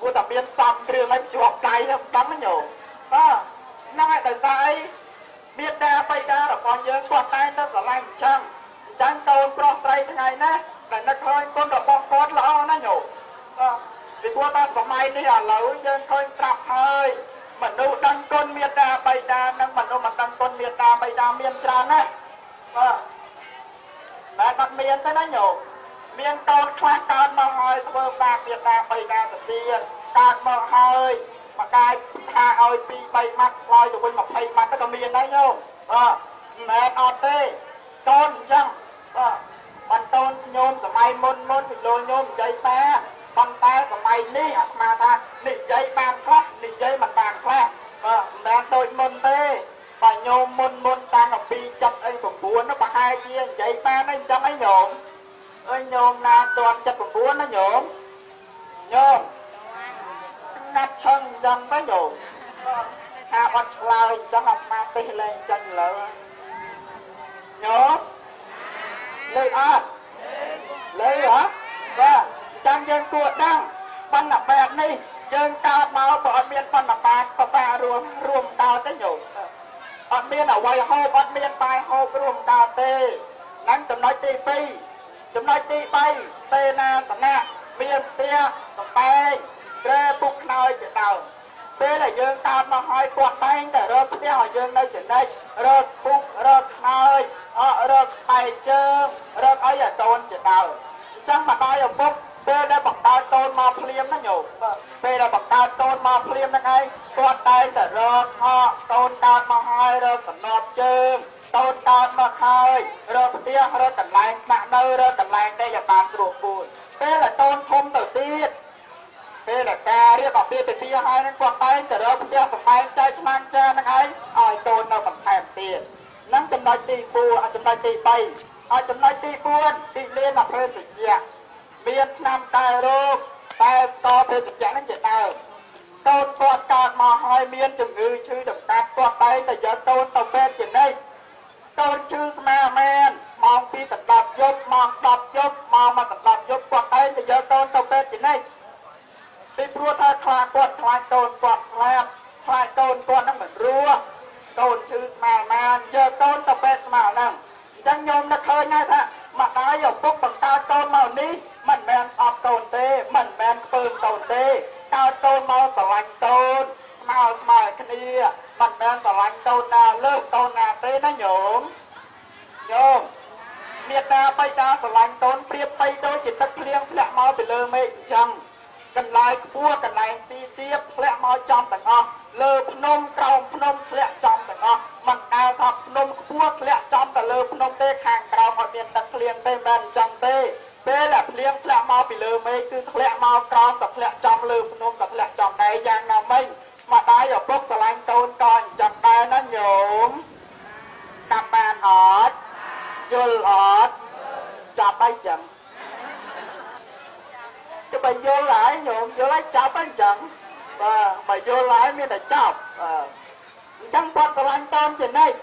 ព្រោះតែមានសំគ្រឿងឲ្យជាប់ដៃហ្នឹងដឹងញោមអឺហ្នឹងហើយដោយសារអីមេត្តាបិតារបស់យើងគាត់តែងតែស្រឡាញ់អញ្ចឹងអញ្ចឹងកូនប្រុសស្រីថ្ងៃនេះ តែនឹកឃើញគុណរបស់គាត់ល្អណាស់ញោមអឺពីព្រោះតែសម័យនេះឥឡូវយើងឃើញស្រាប់ហើយមនុស្សដឹងគុណមេត្តាបិតានិងមនុស្សមិនដឹងគុណមេត្តាបិតាមានច្រើនណាស់បាទតែបាត់មានទេណាញោមមានកូនខ្លះកើតមកហើយធ្វើបាបមេត្តាបិតាទៅទៀតកើតមកហើយមកកាយថាឲ្យ2 3ម៉ាត់ឆ្លើយទៅវិញ20ម៉ាត់ទៅក៏មានដែរញោមបាទមិនមែនអត់ទេកូនអញ្ចឹងបាទ បានកូនញោមសម័យមុនមុនពីលោកញោមនិយាយបានប៉ុន្តែសម័យនេះអាត្មាថានិយាយបានខ្លះនិយាយមិនបានខ្លះបាទមិនមែនដូចមុនទេបើញោមមុនមុនតាំងពីចិត្តអី9ប្រហែលជានិយាយបានអីអញ្ចឹងអីញោមអើយញោមណាតាន់ចិត្ត9ណាញោមញោមណាត់ឆឹងអញ្ចឹងទៅញោមថាអត់ឆ្លើយអញ្ចឹងអាត្មាទេសលែងចាញ់លើញោម លើអត់លើហ៎បាទចាំយើងគួរដឹងបណ្ឌបាតនេះយើងកើតមកបើអត់មានបណ្ឌបាតបបារួមរួមកើតទេញោមអត់មានអវ័យហូបអត់មានបាយហូបរួមកើតទេហ្នឹងចំណុចទី2ចំណុចទី3សេនាសនៈមានផ្ទះសំបែងក្រែពុកខ្នើយជាដើម ពេលដែលយើងកើតមកហើយគាត់តែងតែរកផ្ទះឲ្យយើងនៅចំណិចរកពុករកខ្នើយអត់រកស្បែកជើងរកអីឲ្យកូនជាដើមអញ្ចឹងម្ដាយឪពុកពេលដែលបង្កើតកូនមកភ្លាមណាញោមពេលដែលបង្កើតកូនមកភ្លាមហ្នឹងឯងគាត់តែងតែរកអកកូនកើតមកហើយរកកំណត់ជើងកូនកើតមកហើយរកផ្ទះរកកន្លែងស្នាក់នៅរកកន្លែងដែលឲ្យបានស្រួលពូនពេលដែលកូនធំទៅទៀត ពេលដែលការរៀបអាពាហ៍ពិពាហ៍ហើយហ្នឹងគាត់តែងតែរកផ្ទះសម្បែងចែកឆ្មាំចាហ្នឹងឯងឲ្យកូននៅបន្ថែមទៀតហ្នឹងចំណុចទី4ចំណុចទី3ហើយចំណុចទី4ទីលានអភេសជ្ជៈមានឆ្នាំតែរោគតែស្កភេសជ្ជៈហ្នឹងជាដើមកូនគាត់កើតមកហើយមានជំងឺឈឺដំកាត់គាត់តែតែយកកូនទៅពេទ្យជានិច្ចកូនឈឺស្មាមែនម៉ោង2កណ្ដាប់យប់ម៉ោង10យប់ម៉ោង1កណ្ដាប់យប់គាត់តែតែយកកូនទៅពេទ្យជានិច្ច ពីព្រោះថាខ្លាចគាត់ខ្លាចកូនគាត់ស្លាប់ខ្លាចកូនគាត់នឹងមិនរស់កូនឈឺស្មាមែនយកកូនទៅពេទ្យស្មាហ្នឹងអញ្ចឹងញោមនឹកឃើញហើយថាម្ដាយឪពុកបង្កើតកូនមកនេះមិនមែនស្អប់កូនទេមិនមែនខ្ពើមកូនទេកើតកូនមកស្រឡាញ់កូនស្មើស្មើគ្នាមិនមែនស្រឡាញ់កូនណាលើសកូនណាទេណាញោមញោមមេត្តាបៃតាស្រឡាញ់កូនប្រៀបបីដូចជាទឹកភ្លៀងធ្លាក់មកពីលើមេឃអញ្ចឹង កន្លែងខ្ពស់កន្លែងទីទាបធ្លាក់មកចំទាំងអស់លើភ្នំក្រោមភ្នំធ្លាក់ចំទាំងអស់មិនដែលថាភ្នំខ្ពស់ធ្លាក់ចំទៅលើភ្នំទេខាងក្រោមអត់មានទឹកភ្លៀងទេមិនអញ្ចឹងទេពេលដែលភ្លៀងធ្លាក់មកពីលើមេឃគឺធ្លាក់មកក្រោមក៏ធ្លាក់ចំលើភ្នំក៏ធ្លាក់ចំដែរយ៉ាងណាមិញម្ដាយឪពុកស្រឡាញ់កូនក៏អញ្ចឹងដែរណាញោមស្ដាប់បានអត់យល់អត់ចាប់អីចឹង ចាំបើយល់ហើយញោមយល់ហើយចាប់អញ្ចឹងបាទបើយល់ហើយមានតែចាប់បាទអញ្ចឹងគាត់ស្រឡាញ់កូនជានិច្ច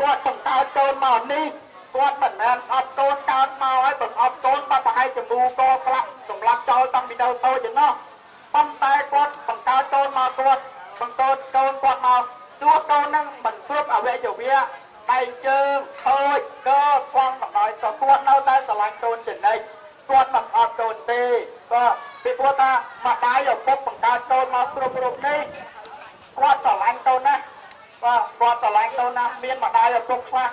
គាត់បង្កើតកូនមកនេះគាត់មិនមែនស្អប់កូនកើតមកហើយបើស្អប់កូនបាត់ប្រហែលចម្រូកស្លាប់សម្លាប់ចោលតាំងពីនៅតូចឯណោះប៉ុន្តែគាត់បង្កើតកូនមកគាត់បង្កើតកូនគាត់មកទោះកូននឹងមិនគ្រប់អវយវៈដៃជើងខូចកធំបណ្ដោយក៏គាត់នៅតែស្រឡាញ់កូនចំណេញ គាត់មិនស្អប់កូនទេបាទពីព្រោះថាម្ដាយឪពុកបង្កើតកូនមកគ្រប់រូបនេះគាត់ស្រឡាញ់កូនណាស់បាទគាត់ស្រឡាញ់កូនណាស់មានម្ដាយឪពុកខ្លះ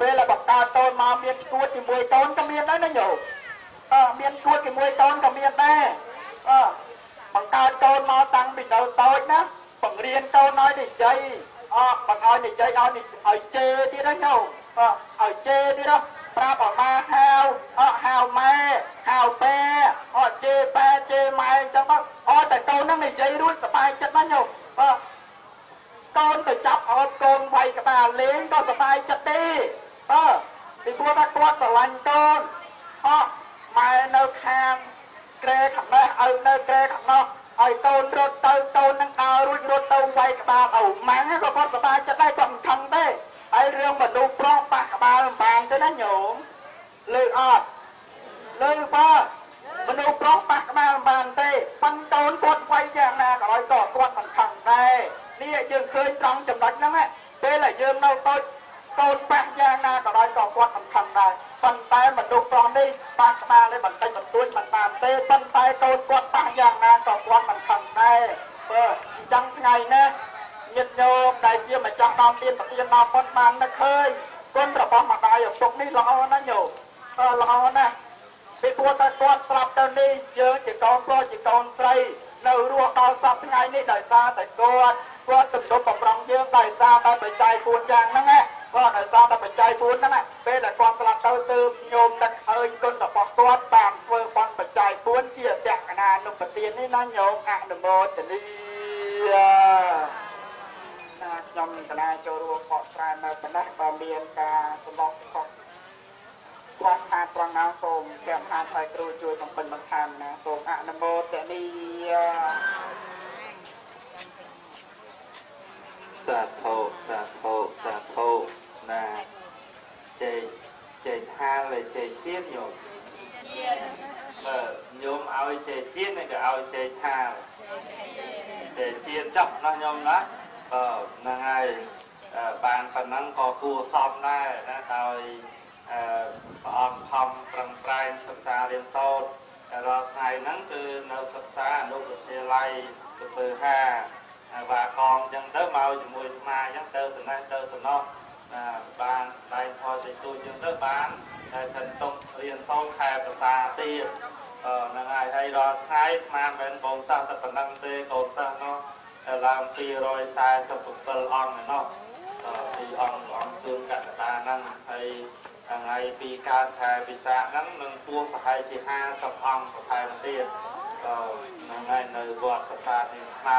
ពេលដែលបង្កើតកូនមកមានស្គួតជាមួយកូនក៏មានដែរណាញោមអឺមានស្គួតជាមួយកូនក៏មានដែរអឺបង្កើតកូនមកតាំងពីនៅតូចណាបង្រៀនកូនឲ្យនិយាយអត់បង្ឲ្យនិយាយឲ្យឲ្យជេរទៀតណាញោមអឲ្យជេរទៀតណា ប្រាប់ឲ្យម៉ាហៅអត់ហៅម៉ែហៅប៉ែអត់ជេរប៉ែជេរម៉ែអញ្ចឹងទៅអត់តែកូនហ្នឹងនិយាយរួចសប្បាយចិត្តណាញោមបាទកូនទៅចាប់អត់កូនវាយក្បាលលេងក៏សប្បាយចិត្តទេអឺពីព្រោះថាគាត់ស្រឡាញ់កូនអត់ម៉ែនៅខាងក្រែខាងនេះឪនៅក្រែខាងនោះឲ្យកូនរត់ទៅកូននឹងដើររួចរត់ទៅវាយក្បាលឪម៉ាំងក៏គាត់សប្បាយចិត្តដែរគាត់មិនខឹងទេ ហើយរឿងមនុស្សប្រុសប៉ះក្បាលមិនបានទេណាញោមលើអត់លើបើមនុស្សប្រុសប៉ះក្បាលមិនបានទេប៉ុន្តែកូនគាត់វាយយ៉ាងណាក៏ឲ្យក៏គាត់មិនខឹងដែរនេះយើងឃើញត្រង់ចំណុចហ្នឹងពេលដែលយើងនៅតូចកូនប៉ះយ៉ាងណាក៏ដោយក៏គាត់មិនខឹងដែរប៉ុន្តែមនុស្សប្រុសនេះប៉ះក្បាលនេះបន្តិចបន្តួចមិនបានទេប៉ុន្តែកូនគាត់ប៉ះយ៉ាងណាក៏គាត់មិនខឹងដែរបើអញ្ចឹងថ្ងៃនេះ ញាតិញោមដែលជាម្ចាស់ដើមទានប្រទានដើមពុនបាននឹកឃើញគុណរបស់ម្ដាយឪពុកនេះល្អណាស់ញោមអឺល្អណាស់ពីព្រោះតែគាត់ស្លាប់ទៅនេះយើងជាកូនប្រុសជាកូនស្រី នៅរស់ដល់សប្តាហ៍ថ្ងៃនេះដោយសារតែគាត់គាត់ទំនុកបំរុងយើងដោយសារតែបច្ច័យ4យ៉ាងហ្នឹងណាគាត់ដោយសារតែបច្ច័យ4ហ្នឹងណាពេលដែលគាត់ស្លាប់ទៅទើបញោមនឹកឃើញគុណរបស់គាត់បានធ្វើបន់បច្ច័យ4ជាអតកណានុបទាននេះណាញោមអនុមោទនីណា ខ្ញុំកណាចូលរួមបកស្រាយនៅប៉ុណ្ណេះបើមានការសម្បកខុសខ្វះខាតត្រង់ណាសូមព្រះមហាថៃគ្រូជួយបំពេញបន្ថែមណាសូមអនុមោទនីសាធុសាធុសាធុណាចេកចេកហាលហើយចេកជាតិញោមបើញោមឲ្យចេកជាតិនេះក៏ឲ្យចេកហាលចេកជាតិចប់ណាស់ញោមណា បើហ្នឹងហើយបានប៉ុណ្ណឹងក៏គួរសមដែរណាដោយអឺព្រះអង្គខំប្រឹងប្រែងសិក្សារៀនសូត្ររាល់ថ្ងៃហ្នឹងគឺនៅសិក្សាអនុវិទ្យាល័យទៅធ្វើហាបាកងអញ្ចឹងទៅមកជាមួយស្មាអញ្ចឹងទៅតំណែងទៅតំណោះបានដែងផលទៅទូអញ្ចឹងទៅបានតែថិនតុករៀនសូត្រខែភាសាទៀតហ្នឹងហើយហើយរាល់ថ្ងៃស្មាមិនមែនកូនសិស្សតែប៉ុណ្ណឹងទេកូនសិស្សនោះ ឡើង247អង្គឯណោះពីអង្គអង្គជើងកតតាហ្នឹងហើយថ្ងៃពីកើតខែពិសាហ្នឹងនឹងពោះប្រហែលជា50អង្គបន្ថែមទៀតហ្នឹងហើយនៅវត្តប្រាសាទនេះស្មៅ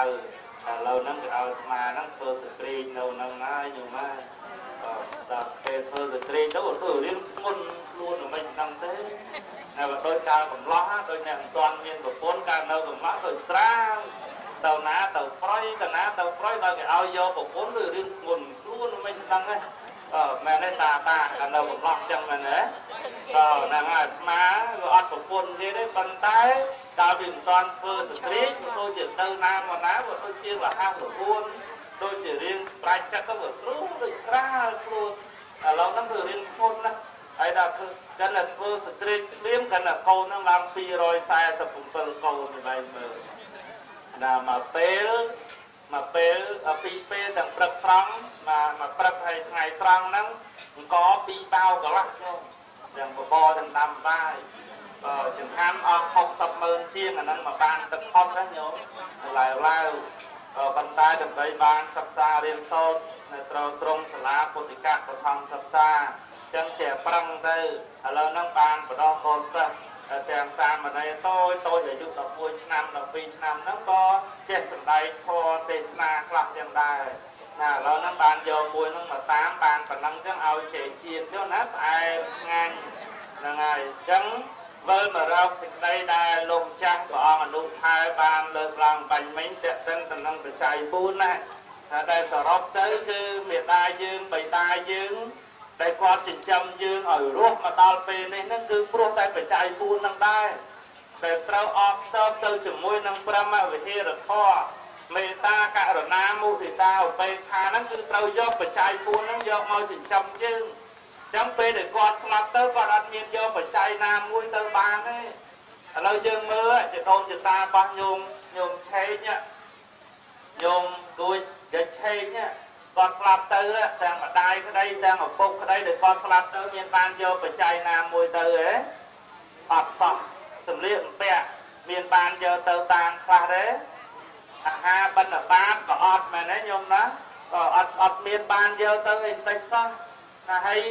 ឥឡូវហ្នឹងគេឲ្យស្មាហ្នឹងធ្វើសក្រីងនៅហ្នឹងហើយយល់មកដល់ពេលធ្វើសក្រីងទៅធ្វើរៀនធ្ងន់ខ្លួនមិនដឹងទេហើយបើដូចកាលកំឡោះដូចអ្នកមិនទាន់មានប្រពន្ធកាលនៅកំឡោះដូចស្រាវ ទៅណាទៅប្រយទៅណាទៅប្រយដល់គេឲ្យយកប្រពន្ធឬរៀនធ្ងន់ខ្លួនមិនដឹងទេអឺមែនទេតាតាកាលនៅកំឡោះចឹងមែនទេអឺហ្នឹងហើយស្មាវាអត់ប្រពន្ធទេទេប៉ុន្តែដល់វាមិនទាន់ធ្វើសក្រីងដូចជាទៅណាមកណាវាដូចជាលះរហួនដូចជារៀងប្រាច់ចិត្តទៅវាស្រួលដូចស្រាលខ្លួនឥឡូវហ្នឹងគឺរៀងធ្ងន់ណាស់ហើយដល់គឺកាន់តែធ្វើសក្រីងស្លៀមកាន់តែកូនហ្នឹងឡើង247កូននេះបែរមើល ដល់មកពេលមកពេលពីពេលទាំងព្រឹកត្រង់មកមកព្រឹកហើយថ្ងៃត្រង់ហ្នឹងអង្គពីរបាវកន្លះចូលទាំងបបរទាំងដាំបាយបើចង្ហាន់អស់60ម៉ឺនជាងអាហ្នឹងមកបានទឹកផុតណាញោមឡាវឡាវប៉ុន្តែដើម្បីបានសិក្សារៀនសូត្រនៅត្រង់ត្រង់សាលាពុទ្ធិកៈបឋមសិក្សាចឹងជាប្រឹងទៅឥឡូវហ្នឹងបានបដោះកូនសិស្ស ទាំងសាមណេរតូចតូចអាយុ11ឆ្នាំ12ឆ្នាំហ្នឹងក៏ចេះសម្ដែងធម៌ទេសនាខ្លះទាំងដែរណាឥឡូវហ្នឹងបានយកមួយហ្នឹងមកតាមបានប៉ុណ្ណឹងចឹងឲ្យជេជាតិចឹងណាផ្អែមឆ្ងាញ់ហ្នឹងហើយចឹងវិលមករកសេចក្តីដែលលោកម្ចាស់ព្រះអង្គអនុថែបានលើកឡើងបាញ់មិញតេតិនតំណងបច្ច័យ4ណាថាដែលសរុបទៅគឺមេដាយើងបៃតាយើង ដែលគាត់ចិញ្ចឹមយើងឲ្យរស់មកដល់ពេលនេះហ្នឹងគឺព្រោះតែបច្ច័យ4ហ្នឹងដែរដែលត្រូវអបតបទៅជាមួយនឹងព្រមវិហារធម៌មេត្តាករុណាមុទិតាឧបេក្ខាហ្នឹងគឺត្រូវយកបច្ច័យ4ហ្នឹងយកមកចិញ្ចឹមយើងអញ្ចឹងពេលដែលគាត់ស្លាប់ទៅគាត់អត់មានយកបច្ច័យណាមួយទៅបានទេឥឡូវយើងមើលជាដូនជាតារបស់ញោមញោមឆេងញោមគួចយកឆេង គាត់ស្លាប់ទៅទាំងម្ដាយក្តីទាំងឪពុកក្តីដែលគាត់ស្លាប់ទៅមានបានយកបច្ច័យណាមួយទៅហ៎អត់សោះសម្លៀកបំពាក់មានបានយកទៅតាមខ្លះទេអាហារបិណ្ឌបាតក៏អត់មែនទេញោមណាក៏អត់អត់មានបានយកទៅអីបន្តិចសោះណាហើយ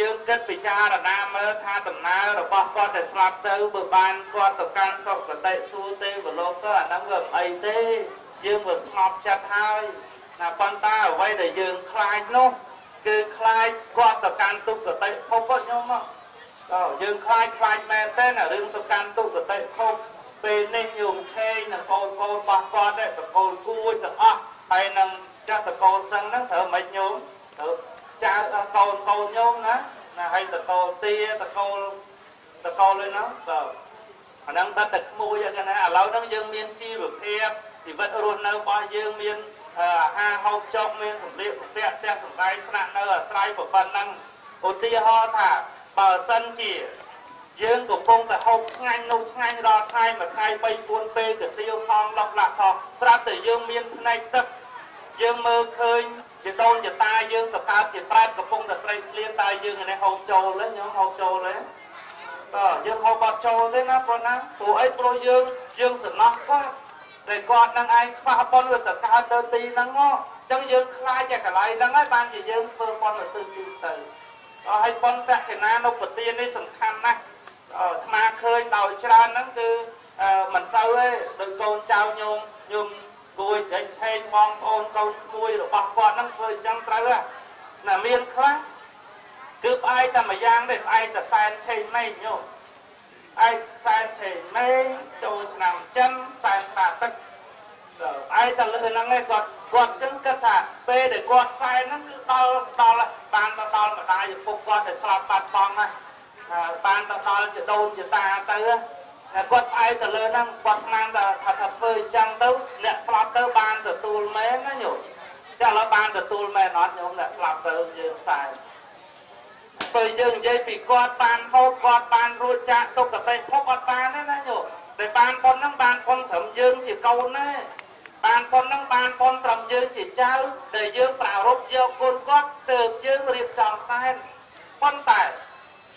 យើងគិតពិចារណាមើលថាដំណើររបស់គាត់ដែលស្លាប់ទៅបើបានគាត់ទៅកាន់សុគតិសួគ៌ទេវលោកទៅអាហ្នឹងវាមិនអីទេយើងវាស្ងប់ចិត្តហើយ ណាប៉ុន្តែអ្វីដែលយើងខ្លាចនោះគឺខ្លាចគាត់ទៅកាន់ទុគតិភពញោមមកក៏យើងខ្លាចខ្លាចមែនទេណារឿងទៅកាន់ទុគតិភពពេលនេះញោមឆេងនិងកូនកូនរបស់គាត់ដែរតកូលគួយទាំងអស់ហើយនឹងចាស់តកូលសឹងហ្នឹងត្រូវមិនញោមត្រូវចៅកូនកូនញោមណាណាហើយតកូលទាតកូលតកូលនេះណាបាទអាហ្នឹងតែតែក្មួយហ្នឹងណាឥឡូវហ្នឹងយើងមានជីវភាពជីវិតរស់នៅរបស់យើងមាន អាហារហូបចុកមានសម្លៀកបំពាក់ផ្ទះសម្បែងស្នាក់នៅអាស្រ័យប៉ុណ្ណឹងឧទាហរណ៍ថាបើសិនជាយើងកំពុងតែហូបឆ្ងាញ់នោះឆ្ងាញ់រាល់ថ្ងៃមួយថ្ងៃ3 4ពេលទៅទៀវផងឡុកឡាក់ផងស្រាប់តែយើងមានផ្នែកទឹកយើងមើលឃើញជាដូនជាតាយើងទៅកើតជាប្រែតកំពុងតែស្រេកឃ្លានតើយើងនេះហូបចូលទេញោមហូបចូលទេក៏យើងហូបបាត់ចូលទេណាព្រោះណាព្រោះអីព្រោះយើងយើងសំណោះគាត់ តែគាត់នឹងឯងខ្វះប៉ុនវាទៅកើតទៅទីហ្នឹងមកអញ្ចឹងយើងខ្លាចតែកន្លែងហ្នឹងហើយបានជាយើងធ្វើប៉ុនទៅទីទៅអស់ហើយប៉ុនតក្កណានុពទាននេះសំខាន់ណាស់ស្មាឃើញដោយច្រើនហ្នឹងគឺមិនទៅទេដោយកូនចៅញោមញោមគួយដេញឆេងបងប្អូនកូនក្មួយរបស់គាត់ហ្នឹងធ្វើអញ្ចឹងត្រូវណាមានខ្លះគឺផ្អែកតែមួយយ៉ាងទេផ្អែកតែសែនឆេងម៉េចញោម ឯកសែនឆេងម៉េងចូលឆ្នាំចិនសែនតាទឹកឯងតែលើហ្នឹងឯងគាត់គាត់ចឹងគិតថាពេលដែលគាត់សែនហ្នឹងគឺដល់ដល់បានទៅដល់ម្ដាយឪពុកគាត់ដែលស្លាប់បាត់បង់ណាបានទៅដល់ចដូនចតាទៅតែគាត់ផ្អែកទៅលើហ្នឹងគាត់ស្មានថាថាថាធ្វើអញ្ចឹងទៅអ្នកស្លាប់ទៅបានទទួលមែនណាញោមចាឥឡូវបានទទួលមែនអត់ញោមអ្នកស្លាប់ទៅយើងសែ នពេលយើងនិយាយពីគាត់បានហូបគាត់បានរួចចាកទុក្ខតិភពអត់បានទេណាញោមតែបានប៉ុនហ្នឹងបានប៉ុនត្រឹមយើងជាកូនទេបានប៉ុនហ្នឹងបានប៉ុនត្រឹមយើងជាចៅដែលយើងប្រារព្ធយកគុណគាត់ទើបយើងរៀបចំសែនប៉ុន្តែ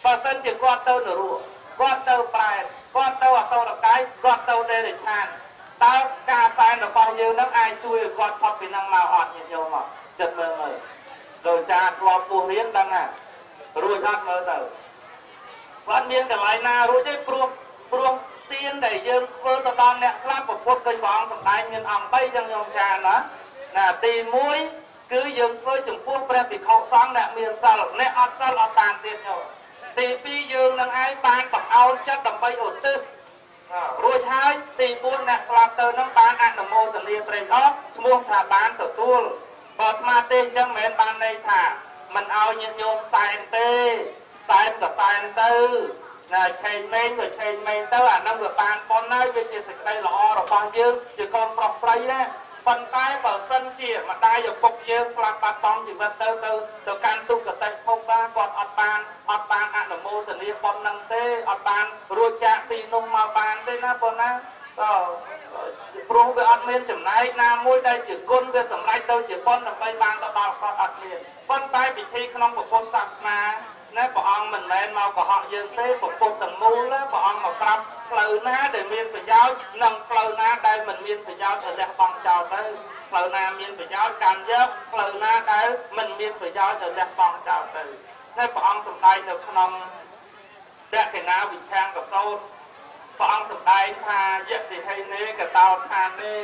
បើសិនជាគាត់ទៅនរកគាត់ទៅប្រែតគាត់ទៅអសូរកាយគាត់ទៅដេរិឆានតើការសែនរបស់យើងនឹងអាចជួយឲ្យគាត់ផុតពីនឹងមកអត់ញាតិញោមមកចិត្តមើលមើលដោយចាធ្លាប់ពោះរៀនដឹងណា រួចអត់មើលទៅគាត់មានកន្លែងណារួចទេព្រោះព្រោះទានដែលយើងធ្វើទៅដល់អ្នកស្លាប់ពុទ្ធឃើញព្រះអង្គសម្ដែងមានអង្គ3ចឹងញោមចាណាណាទី1គឺយើងធ្វើចំពោះព្រះភិក្ខុសង្ឃអ្នកមានសិលអ្នកអត់សិលអត់តាមទៀតញោមទី2យើងនឹងឯងបានបង្អោនចិត្តដើម្បីឧទ្ទិសរួចហើយទី4អ្នកស្លាប់ទៅនឹងបានអនុមោទនាត្រេកអរឈ្មោះថាបានទទួលបើស្មាទេអញ្ចឹងមិនមែនបានន័យថា មិនឲ្យញាតិញោមសែនទេសែនក៏សែនទៅណាឆេងមេងក៏ឆេងមេងទៅអានឹងវាបានប៉ុនហើយវាជាសេចក្តីល្អរបស់យើងជាកូនប្រុសស្រីណាប៉ុន្តែបើសិនជាម្ដាយឪពុកយើងស្លាប់បាត់បង់ជីវិតទៅទៅទៅកាន់ទុក្ខតិភពបានគាត់អត់បានអត់បានអនុមោទនាប៉ុននឹងទេអត់បានរួចចាកពីនោះមកបានទេណាប៉ុណ្ណាក៏ ព្រោះវាអត់មានចំណែកណាមួយដែលជាគុណវាសម្រេចទៅជាប៉ុនដើម្បីបានទៅដល់គាត់អត់មានប៉ុន្តែពិធីក្នុងពុទ្ធសាសនាណាព្រះអង្គមិនមែនមកកុហកយើងទេពុទ្ធទាំងមូលព្រះអង្គមកប្រាប់ផ្លូវណាដែលមានប្រយោជន៍និងផ្លូវណាដែលមិនមានប្រយោជន៍ទៅលះបង់ចោលទៅផ្លូវណាមានប្រយោជន៍កាន់យកផ្លូវណាដែលមិនមានប្រយោជន៍ទៅលះបង់ចោលទៅតែព្រះអង្គសម្ដែងនៅក្នុងដក្ខិណាវិធានកសោត ព្រះអង្គសម្ដែងថាយតិហេនេកតោឋានេ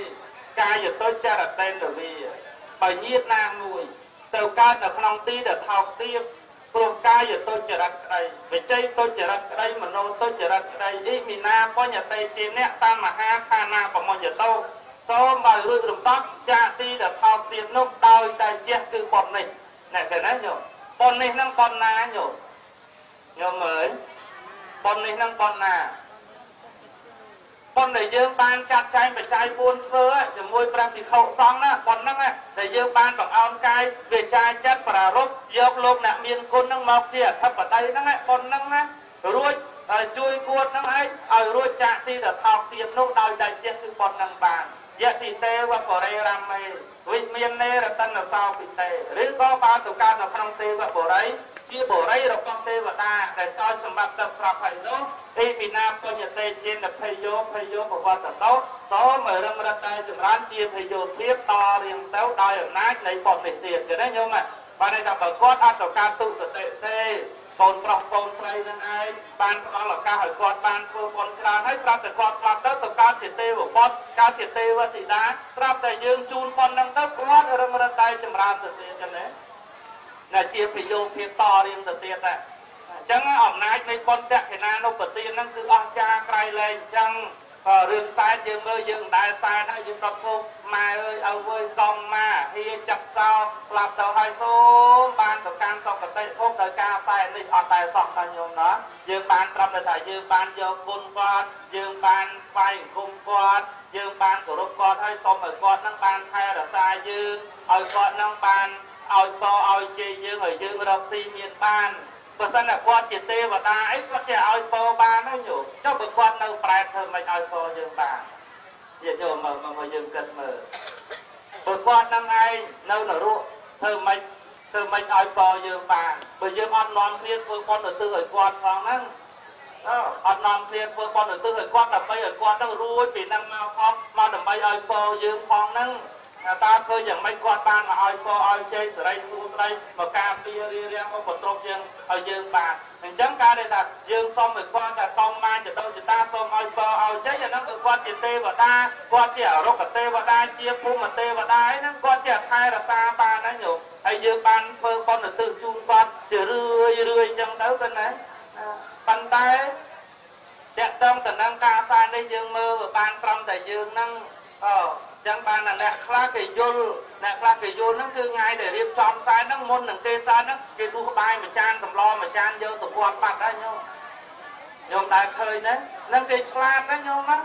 កាយតុចរតេនទវីបើញាតណាមួយ ទៅកើតនៅក្នុងទីដែលថោកទាបព្រោះកាយទុច្ចរិតក្តីវិជ័យទុច្ចរិតក្តីមโนទុច្ចរិតក្តីអ៊ីមីណាបញ្ញតិជាអ្នកតាមមហាខាណាបមញ្ញតោសូមបើរួចរំដោះចាកទីដែលថោកទាបនោះដោយតែជះគឺប៉ុននេះអ្នកកណាញោមប៉ុននេះនឹងប៉ុនណាញោមញោមអើយប៉ុននេះនឹងប៉ុនណា ប៉ុនដែលយើងបានចាត់ចែងបច្ច័យ4ធ្វើជាមួយព្រះភិក្ខុសង្ឃណាប៉ុនហ្នឹងដែលយើងបានបង្អោនកាយវាចាចិត្តប្រារព្ធយកលោកអ្នកមានគុណហ្នឹងមកជាអធិបតីហ្នឹងប៉ុនហ្នឹងណារួចជួយគួតហ្នឹងឯងឲ្យរួចចាក់ទីទៅថោកទៀតនោះដោយតែចេះគឺប៉ុនហ្នឹងបាន យតិទេវបរិរមេវិមាននេរតនសោពិទេឬក៏បានទៅកើតនៅក្នុងទេវបរិយជាបរិយរបស់ទេវតាដែលសោយសម្បត្តិទឹកស្រាប់ហើយនោះអេពីណាពុញ្ញទេជានភយោភយោបវត្តតោតមរឹងរត់តែចម្រើនជាភយោទៀតតរៀងទៅដោយអំណាចនៃបុណ្យនេះទៀតចឹងណាញោមបានន័យថាបើគាត់អត់ទៅការទុសតិទេ កូនប្រុសកូនស្រីនឹងឯងបានផ្ដល់ឱកាសឲ្យគាត់បានធ្វើបុណ្យច្រើនហើយស្រាប់តែគាត់ស្លាប់ទៅទៅកើតជាទេវបុត្រកើតជាទេវធីតាស្រាប់តែយើងជូនបុណ្យនឹងទៅគាត់រឹងរឹតតែចម្រើនទៅទៀតចឹងណាណាជាប្រយោគភាពតរៀងទៅទៀតដែរអញ្ចឹងអំណាចនៃបុណ្យតក្កិណានុបទានហ្នឹងគឺអស្ចារ្យក្រៃលែងអញ្ចឹង រឿងសែនយើងមើលយើងមិនដែលសែនហើយយើងដល់ពុកម៉ែអើយឪអើយកង់ម៉ាហៀចាក់សោស្លាប់ទៅហើយសូមបានទៅកាន់សុគតិភពដោយការសែននេះអត់តែសោះថាញោមណាយើងបានត្រឹមតែថាយើងបានយកគុណគាត់យើងបានស្វែងគុំគាត់យើងបានគោរពគាត់ហើយសូមឲ្យគាត់នឹងបានថែរក្សាយើងឲ្យគាត់នឹងបានឲ្យតឲ្យជ័យយើងឲ្យយើងរកស៊ីមានបាន បើសិនតែគាត់ជាទេវតាអីគាត់ចេះឲ្យពរបានហើយញោមចុះបើគាត់នៅប្រែតធ្វើមិនឲ្យពរយើងបានយាយញោមមកមកយើងគិតមើលបើគាត់នឹងឯងនៅនរកធ្វើមិនធ្វើមិនឲ្យពរយើងបានបើយើងអត់នាំគ្នាធ្វើបុណ្យទៅទិសឲ្យគាត់ផងហ្នឹងអត់នាំគ្នាធ្វើបុណ្យទៅទិសឲ្យគាត់ដើម្បីឲ្យគាត់នឹងរួចពីនឹងមកផងមកដើម្បីឲ្យពរយើងផងហ្នឹង តើធ្វើយ៉ាងម៉េចគាត់បានមកឲ្យពរឲ្យជ័យសេរីសួស្តីមកការពាររារាំងមកបន្ទប់យើងឲ្យយើងបានអញ្ចឹងការដែលថាយើងសុំឲ្យគាត់តែតង់បានចដោចតាសុំឲ្យពរឲ្យជ័យអាហ្នឹងគឺគាត់ជាទេវតាគាត់ជាអរុគទេវតាជាភូមិទេវតាហ្នឹងគាត់ជាថែរក្សាបានណាញោមហើយយើងបានធ្វើបុណ្យទៅជូនគាត់ជារឿយរឿយអញ្ចឹងទៅទៅណាប៉ុន្តែតកតងទៅនឹងការសានេះយើងមើលបានត្រឹមតែយើងហ្នឹងអូ ចឹងបានអ្នកខ្លះគេយល់អ្នកខ្លះគេយល់ហ្នឹងគឺថ្ងៃដែលរៀបចំខ្សែហ្នឹងមុននឹងគេខ្សែហ្នឹងគេទូក្បាយមួយចានសម្លមួយចានយកទៅគាត់បាត់ហើយញោមញោមដែរឃើញណាហ្នឹងគេឆ្លាតណាញោមណា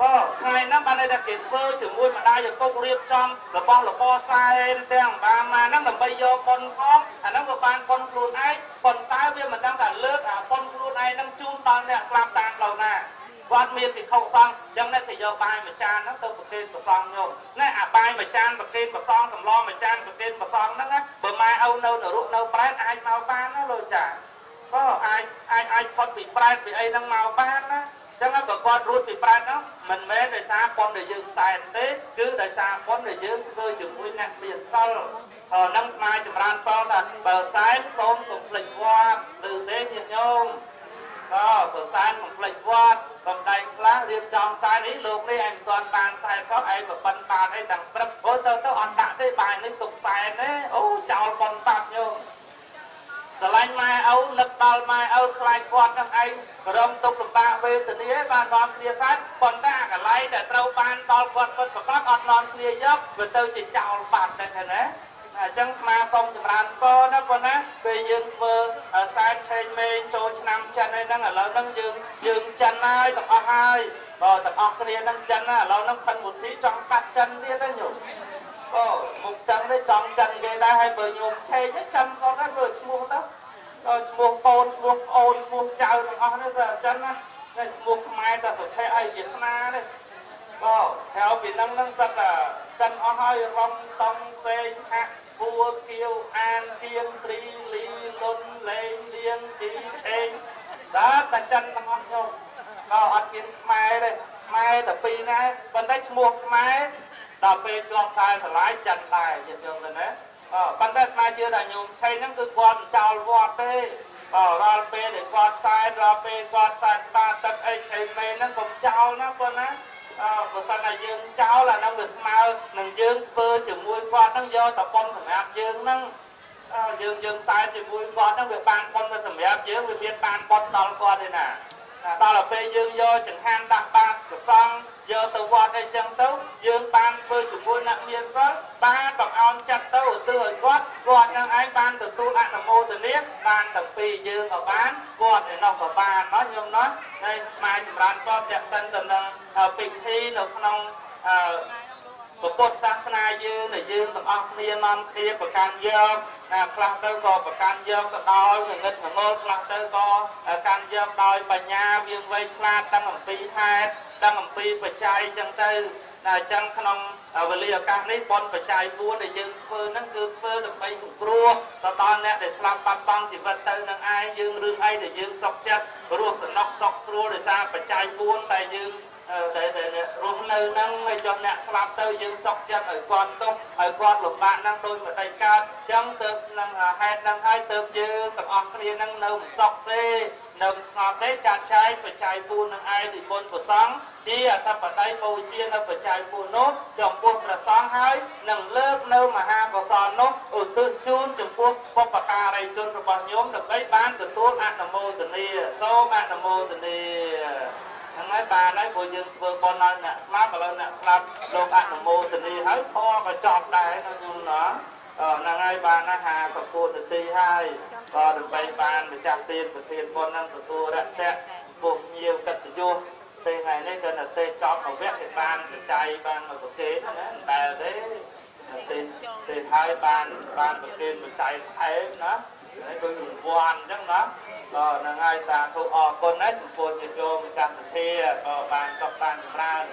បើថ្ងៃហ្នឹងបានតែគេធ្វើជាមួយម្ដាយឪពុករៀបចំរបស់របរខ្សែទាំងបានមកហ្នឹងដើម្បីយកប៉ុនផងអាហ្នឹងក៏បានប៉ុនខ្លួនឯងប៉ុន្តែវាមិនដឹងថាលើកអាប៉ុនខ្លួនឯងហ្នឹងជូនដល់អ្នកស្លាប់តាមផ្លូវណា គាត់មានពិខុសង្ឃអញ្ចឹងអ្នកគេយកបាយមួយចានហ្នឹងទៅប្រគេនព្រះសង្ឃញោមណែអាបាយមួយចានប្រគេនព្រះសង្ឃសម្លមួយចានប្រគេនព្រះសង្ឃហ្នឹងបើម៉ែឪនៅនរកនៅប្រែតអាចមកបានណាលោកចាបើអាចអាចអាចផុតពីប្រែតពីអីហ្នឹងមកបានណាចឹងបើគាត់រួចពីប្រែតហ្នឹងមិនមែនដោយសារប៉ុនដែលយើងសែនទេគឺដោយសារប៉ុនដែលយើងធ្វើជាមួយអ្នកមានសិលនឹងស្មារចម្រើនសលថាបើសែនសូមកុំភ្លេចវត្តឬទេញាតិញោម ក៏ប្រសានបំភ្លេចវត្តបំដែងខ្លះរៀបចំខ្សែនេះលោកនេះឯងមិនទាន់បានខ្សែខុសឯងប្រពន្ធបានអីទាំងព្រឹកអូទៅទៅអត់ដាក់ទេបាយនេះទុកខ្សែទេអូចោលប៉ុនបាត់ញោមស្រឡាញ់ម៉ែឪនឹកដល់ម៉ែឪខ្លាចគាត់នឹងឯងរំទុកលំបាកវេទនាបាននាំគ្នាខាត់ប៉ុន្តែអាកន្លែងដែលត្រូវបានដល់គាត់ពិតប្រកបអត់នាំគ្នាយកវាទៅជាចោលបាត់តែណា អញ្ចឹងស្មាសូមចម្រើនពរណាប៉ុណ្ណាពេលយើងធ្វើសែនឆេងមេងចូលឆ្នាំចិនហើយហ្នឹងឥឡូវហ្នឹងយើងយើងចិនហើយទាំងអស់ហើយបើទាំងអស់គ្នាហ្នឹងចិនណាឥឡូវហ្នឹងផិនមុធីចង់កាត់ចិនទៀតណាញោមអូមុខចិននេះចង់ចិនគេដែរហើយបើញោមឆេងចិនគាត់ហ្នឹងមើលឈ្មោះទៅដល់ឈ្មោះកូនឈ្មោះប្អូនឈ្មោះចៅទាំងអស់នេះគឺចិនណាតែឈ្មោះខ្មែរតែប្រភេទអីជាស្នានេះបាទហើយពីហ្នឹងហ្នឹងគាត់ថាចិនអស់ហើយរំតំសេងហាក់ គួគៀវអានគៀងត្រីលីលុនលេងលៀងទីឆេងដល់តែចិនទាំងអស់ខ្ញុំក៏អត់មានខ្មែរទេខ្មែរតែពីរណាប៉ុន្តែឈ្មោះខ្មែរដល់ពេលជាប់ខ្សែឆ្លាយចិនដែរយល់ទៅណាអឺប៉ុន្តែខ្មែរជឿថាញោមឆេងហ្នឹងគឺគាត់មិនចោលវត្តទេអឺរាល់ពេលដែលគាត់ខ្សែរាល់ពេលគាត់ខ្សែបាទឹកអីឆេងពេលហ្នឹងកុំចោលណាប៉ុណ្ណាអឺ បើសិនតែយើងចោលអាហ្នឹងវាស្មើនឹងយើងធ្វើជាមួយគាត់ហ្នឹងយកតប៉ុនសម្រាប់យើងហ្នឹងយើងយើងខ្សែជាមួយគាត់ហ្នឹងវាបានប៉ុនទៅសម្រាប់យើងវាមានបានប៉ុនដល់គាត់ទេណាដល់ទៅពេលយើងយកចង្ហាន់ដាក់បាតប្រសង់ យយកទៅវត្តអីចឹងទៅយើងបានធ្វើជាមួយអ្នកមានសិលបានបង្អោនចិត្តទៅឧទ្ទិសឲ្យគាត់គាត់នឹងឯងបានទទួលអនុមោទនាបានទាំងពីរយើងក៏បានគាត់ឯនោះក៏បានណាញោមណាហើយស្មារចម្រើនក៏តេតិនទៅនឹងពិធីនៅក្នុងអឺ ពុទ្ធសាសនាយើងដែលយើងទាំងអស់គ្នានាំគ្នាប្រកាន់យកណាខ្លះទៅក៏ប្រកាន់យកទៅដោយងងឹតងងល់ខ្លះទៅក៏កាន់យកដោយបញ្ញាវាងវៃឆ្លាតទាំងអំពីហេតុទាំងអំពីបច្ច័យចឹងទៅតែអញ្ចឹងក្នុងវេលាឱកាសនេះបនបច្ច័យ4ដែលយើងធ្វើហ្នឹងគឺធ្វើដើម្បីសង្គ្រោះទៅដល់អ្នកដែលស្លាប់បាត់បង់ជីវិតទៅនឹងឯងយើងរឿងអីដែលយើងសុខចិត្តរស់សំណុកសុខស្រួលដោយសារបច្ច័យ4តែយើង ដែលរស់នៅហ្នឹងហើយចុះអ្នកស្លាប់ទៅយើងសុខចិត្តឲ្យគាត់ទុកឲ្យគាត់លំបាកហ្នឹងដោយមិនដេចកើតអញ្ចឹងទៅនឹងហេតុហ្នឹងហើយទៅយើងទាំងអស់គ្នាហ្នឹងនៅមិនសុខទេនៅស្ងប់ទេចាត់ចែងបច្ច័យ4នឹងឯងនិមន្តប្រសង់ជាអធិបតីបូជានៅបច្ច័យ4នោះចំពោះព្រះសង្ឃហើយនឹងលើកនៅមហាកុសលនោះឧទ្ទិសជូនចំពោះបុព្វការីជនរបស់ញោមដើម្បីបានទទួលអនុមោទនាសូមអនុមោទនា ហ្នឹងហើយបានហើយព្រោះយើងធ្វើបុណ្យឲ្យអ្នកស្លាប់ឥឡូវអ្នកស្លាប់លោកអនុមោទនាហើយធម៌ក៏ចប់ដែរណាញោមណាហ្នឹងហើយបានណាហាប្រគួតទៅទីហើយក៏ដើម្បីបានម្ចាស់ទានប្រធានបុណ្យនឹងទទួលរយៈពុះញៀវកិត្តិយសពេលថ្ងៃនេះគឺនៅទេចប់អវៈគេបានបច្ច័យបានមកប្រគេនណាតែទេទេទេហើយបានបានប្រគេនបច្ច័យថែមណាហើយដូចរង្វាន់អញ្ចឹងណា ក៏នឹងហើយសាធុអរគុណណាចំពោះញាតិញោមម្ចាស់សភាក៏បានចប់បានចម្រើន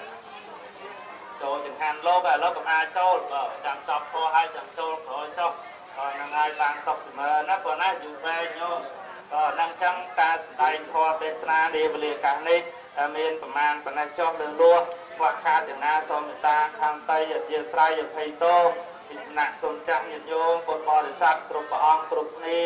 ចូលចង្ហាន់លោកឥឡូវកំអាចូលបើចាំចប់ធោះហើយចាំចូលក្រោយចុះក៏នឹងហើយបានតបចម្រើនណាព្រោះណាយូរពេកញោមក៏នឹងចឹងការសម្ដែងធម៌ទេសនានាវេលាកាសនេះមានប្រមាណប៉ុណ្ណេះចុះលើលោះខ្វះខាតចំណាសូមមេត្តាខាងតីអធិស្ឋានអភ័យទោស ពីស្នាក់គុណចាស់ញាតិញោមពុទ្ធបរិស័ទគ្រប់ព្រះអង្គគ្រប់គ្នា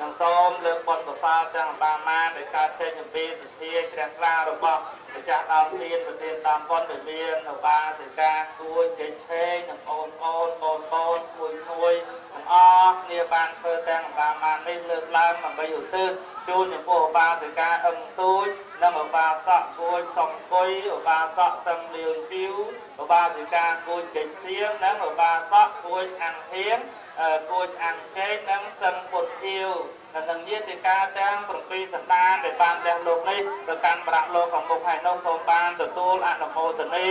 និងសូមលើកបុណ្យកុសលទាំងបាមាដែលកើតចេញអំពីសទ្ធាជ្រះថ្លារបស់ម្ចាស់ដើមទានប្រធានតាមបុណ្យដែលមាននៅបាសិកាគួយជ័យឆេងនិងអូនអូនបងប្អូនគួយគួយទាំងអស់គ្នាបានធ្វើទាំងបាមានេះលើកឡើងដើម្បីឧទ្ទិសជូនចំពោះឧបាសិកាអឹងទូច និងឧបាសកគួយសំគុយឧបាសកសឹងលាវជីវឧបាសិកាគួយចេញសៀងនិងឧបាសកគួយអង្គធៀងគួយអង្គជេកនិងសឹងពុទ្ធធាវនិងនឹងញាតិកាទាំង7សន្តានដែលបានទាំងលោកនេះទៅកាន់ប្រាក់លោកខាងមុខហើយនោះសូមបានទទួលអនុមោទនា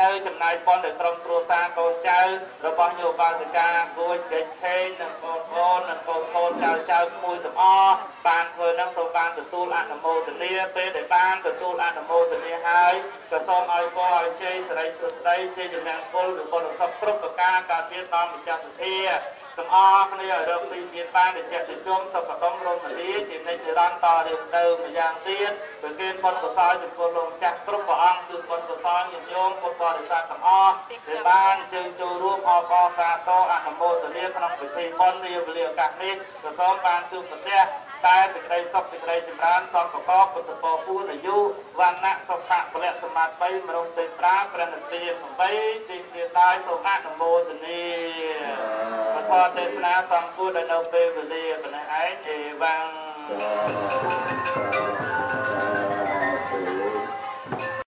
នៅចំណាយប៉ុនដែលក្រុមគ្រួសារកូនចៅរបស់ញោមបាសិកាគួយចេញឆេងនិងបងប្អូននិងកូនកូនចៅចៅគួយទាំងអស់បានធ្វើនឹងសូមបានទទួលអនុមោទនាពេលដែលបានទទួលអនុមោទនាហើយក៏សូមឲ្យពរឲ្យជ័យសិរីសុស្ដីជ័យជំនះពលឬបុណ្យសុខគ្រប់ប្រការការពារដល់ម្ចាស់សទ្ធា ទាំងអស់គ្នាឲ្យរកទីមានបានដែលចេះទៅជុំសុខដុមរមនីជានិច្ចនិរន្តរ៍តរៀងទៅម្យ៉ាងទៀតប្រគេនបុណ្យកុសលចំពោះលោកចាស់គ្រប់ព្រះអង្គគឺបុណ្យកុសលញាតិញោមពុទ្ធបរិស័ទទាំងអស់ដែលបានជើងចូលរួមអបអរសាទរអនុមោទនាក្នុងពិធីបុណ្យនាវេលាឱកាសនេះក៏សូមបានជួបប្រទះ តែសេចក្តីសុខសេចក្តីចម្រើនសពកកពុទ្ធពរពូនអាយុវណ្ណៈសុខៈពលៈសម្បត្តិ3មរុងទេប្រាព្រះនទា8ទីជាដែរសូមអនុមោទនាពធទេសនាសំគួរដែលនៅពេលវេលាប៉ុណ្ណេះឯងអេវ៉ាំង